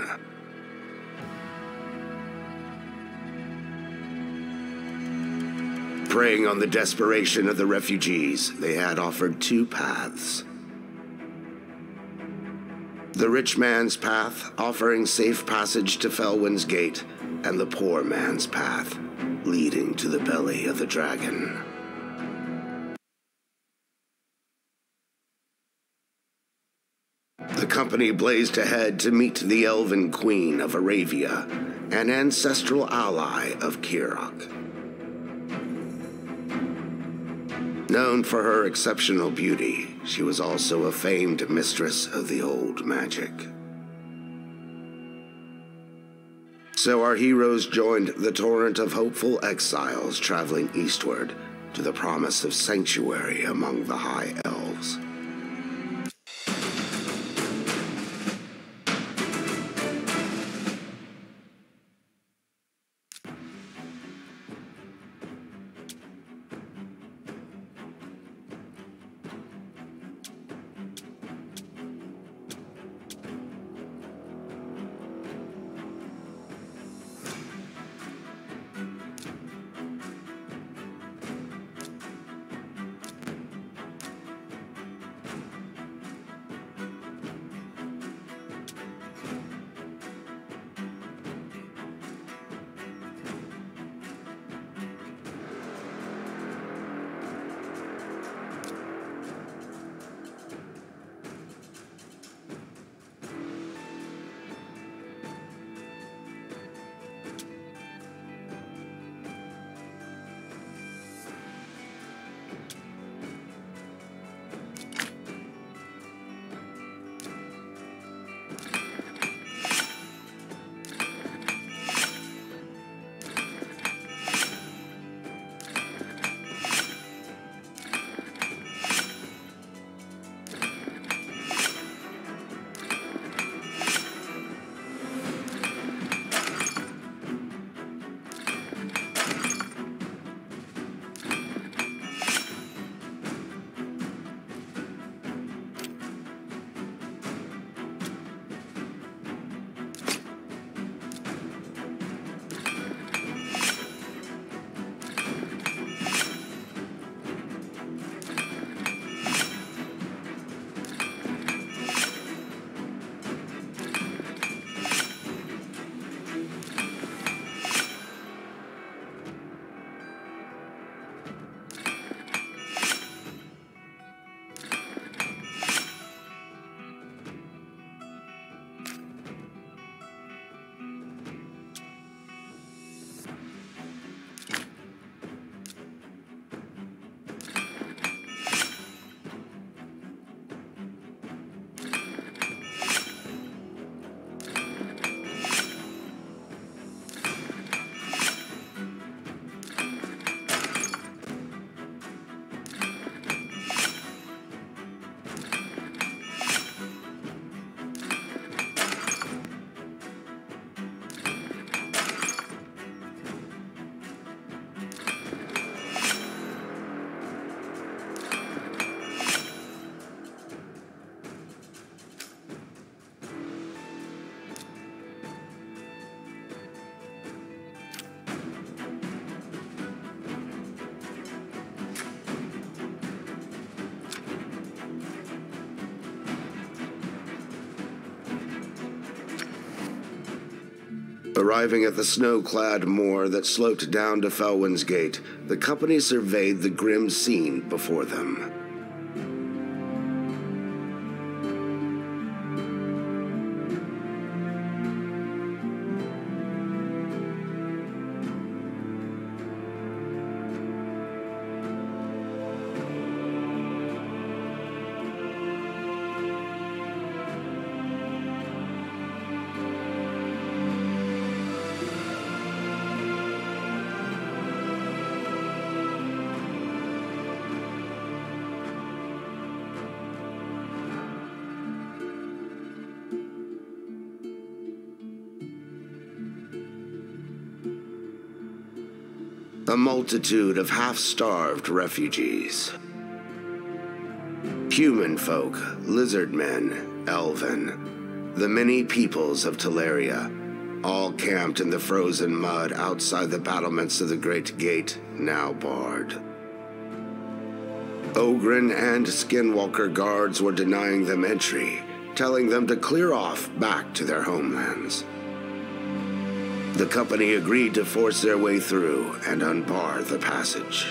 Preying on the desperation of the refugees, they had offered two paths. The rich man's path, offering safe passage to Felwyn's Gate, and the poor man's path, leading to the belly of the dragon. Company blazed ahead to meet the Elven Queen of Aravia, an ancestral ally of Kaerok. Known for her exceptional beauty, she was also a famed mistress of the old magic. So our heroes joined the torrent of hopeful exiles traveling eastward to the promise of sanctuary among the High Elves. Arriving at the snow-clad moor that sloped down to Felwyn's Gate, the company surveyed the grim scene before them. Multitude of half-starved refugees. Human folk, lizard men, Elven, the many peoples of Teleria, all camped in the frozen mud outside the battlements of the Great Gate, now barred. Ogryn and Skinwalker guards were denying them entry, telling them to clear off back to their homelands. The company agreed to force their way through and unbar the passage.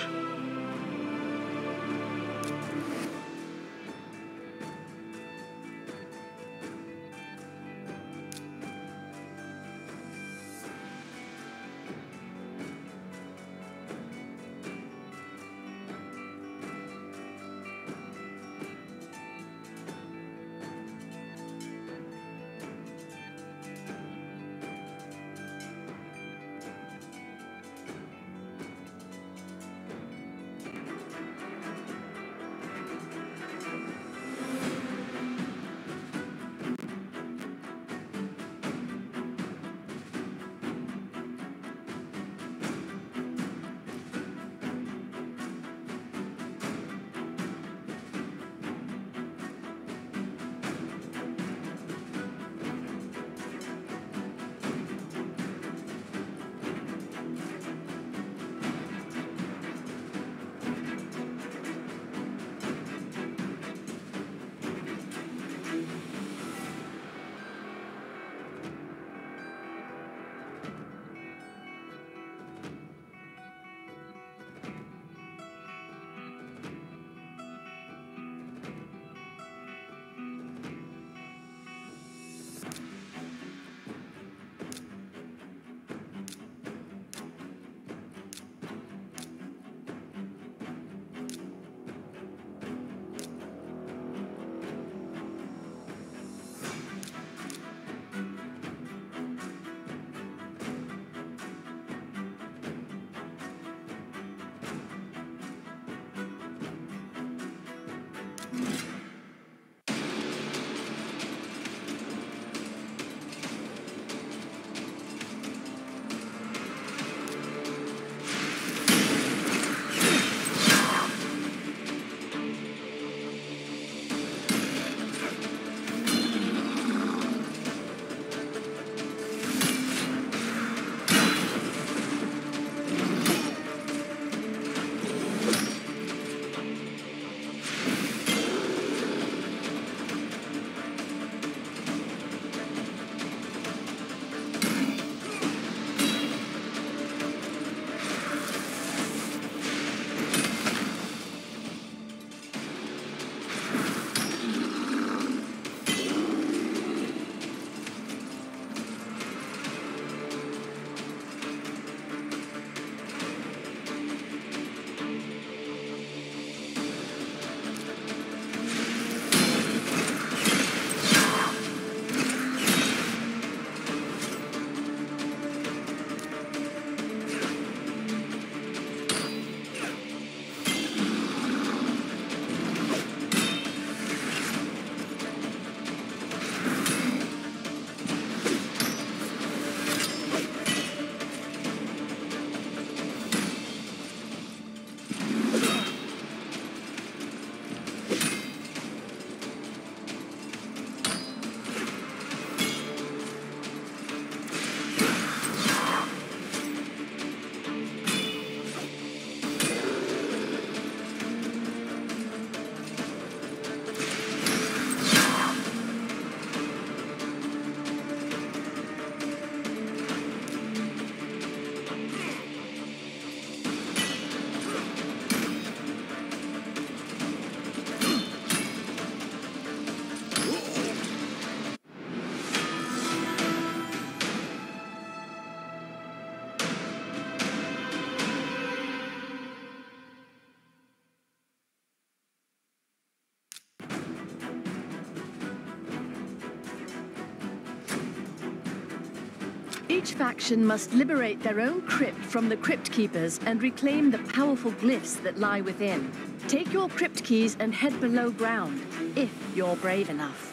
Each faction must liberate their own crypt from the Crypt Keepers and reclaim the powerful glyphs that lie within. Take your crypt keys and head below ground, if you're brave enough.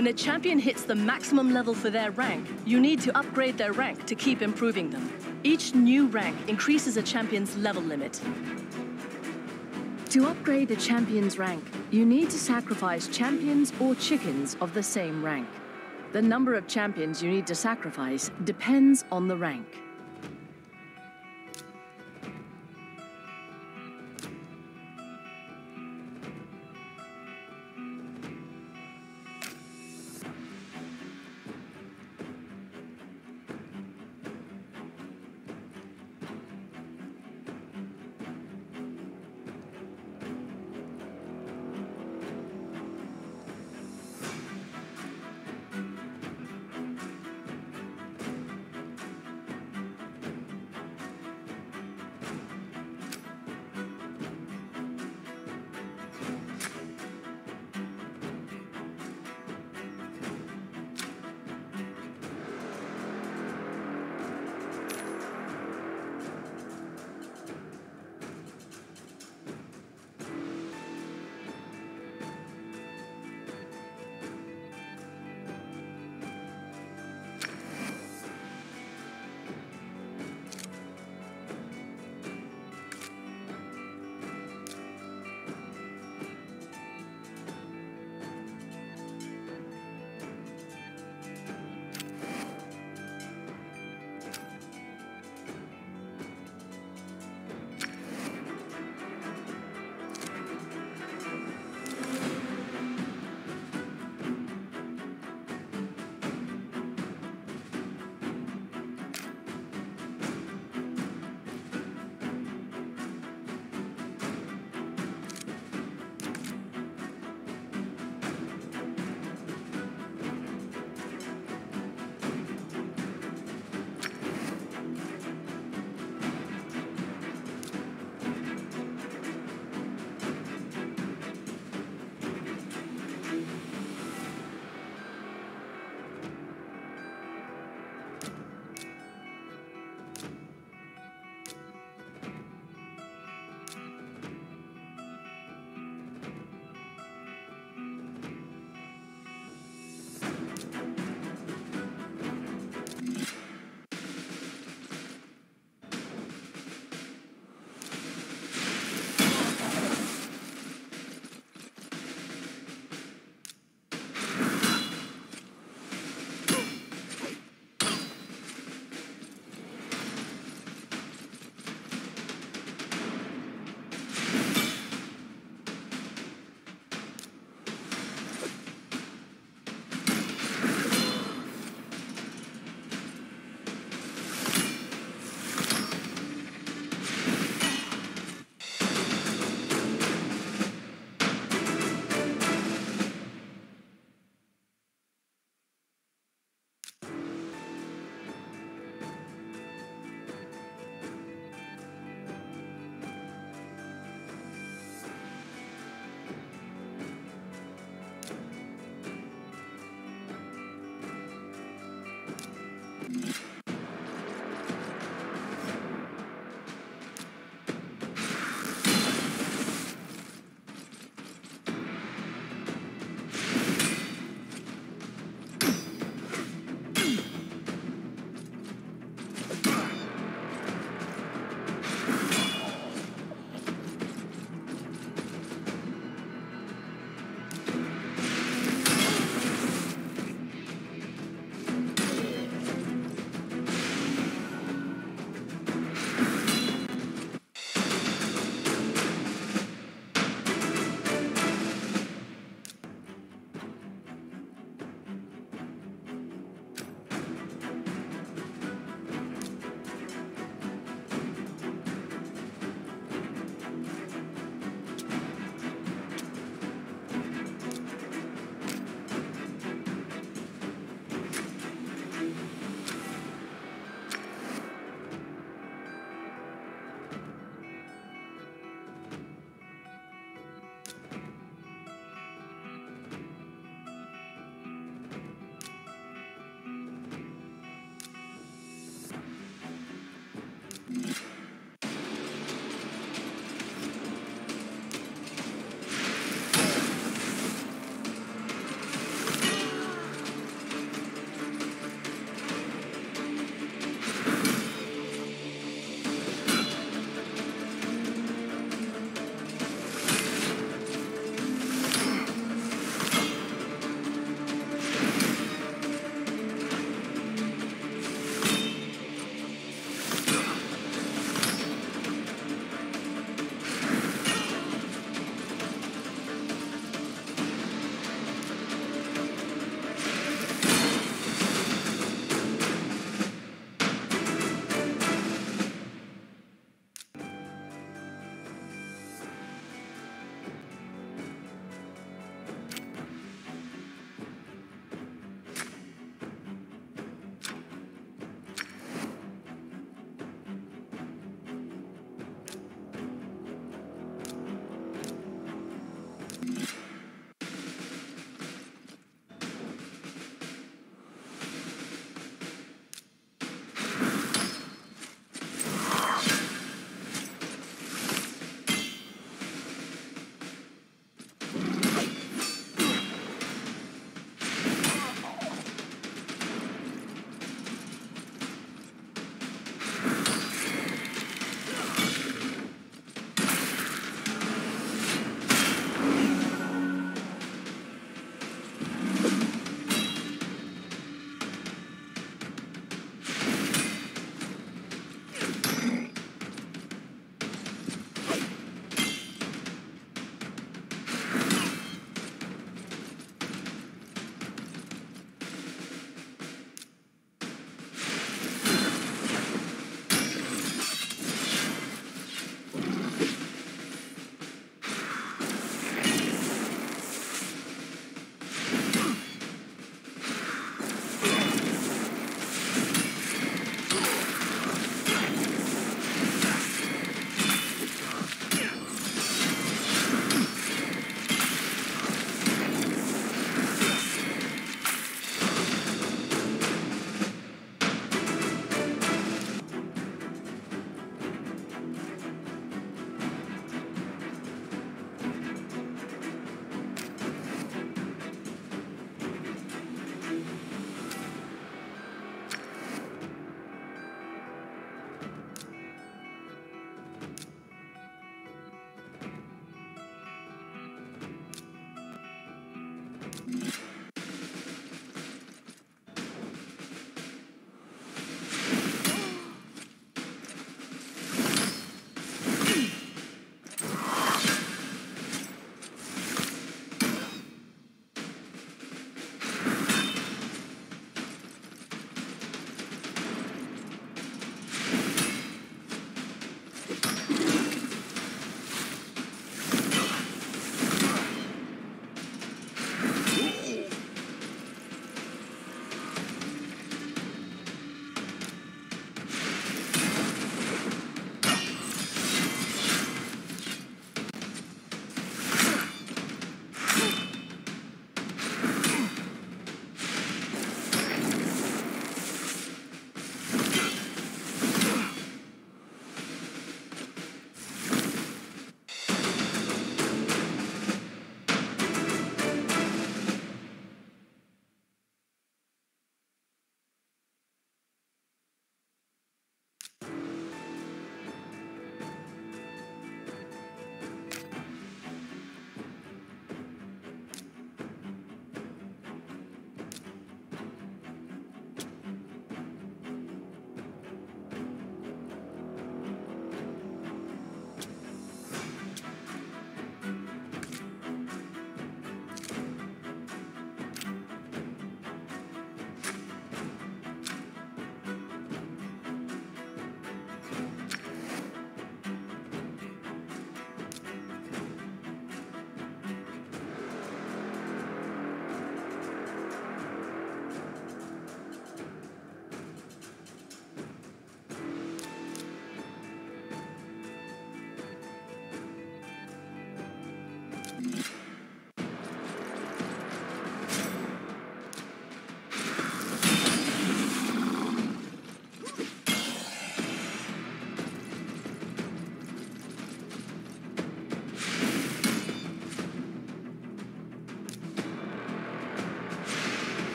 When a champion hits the maximum level for their rank, you need to upgrade their rank to keep improving them. Each new rank increases a champion's level limit. To upgrade a champion's rank, you need to sacrifice champions or chickens of the same rank. The number of champions you need to sacrifice depends on the rank.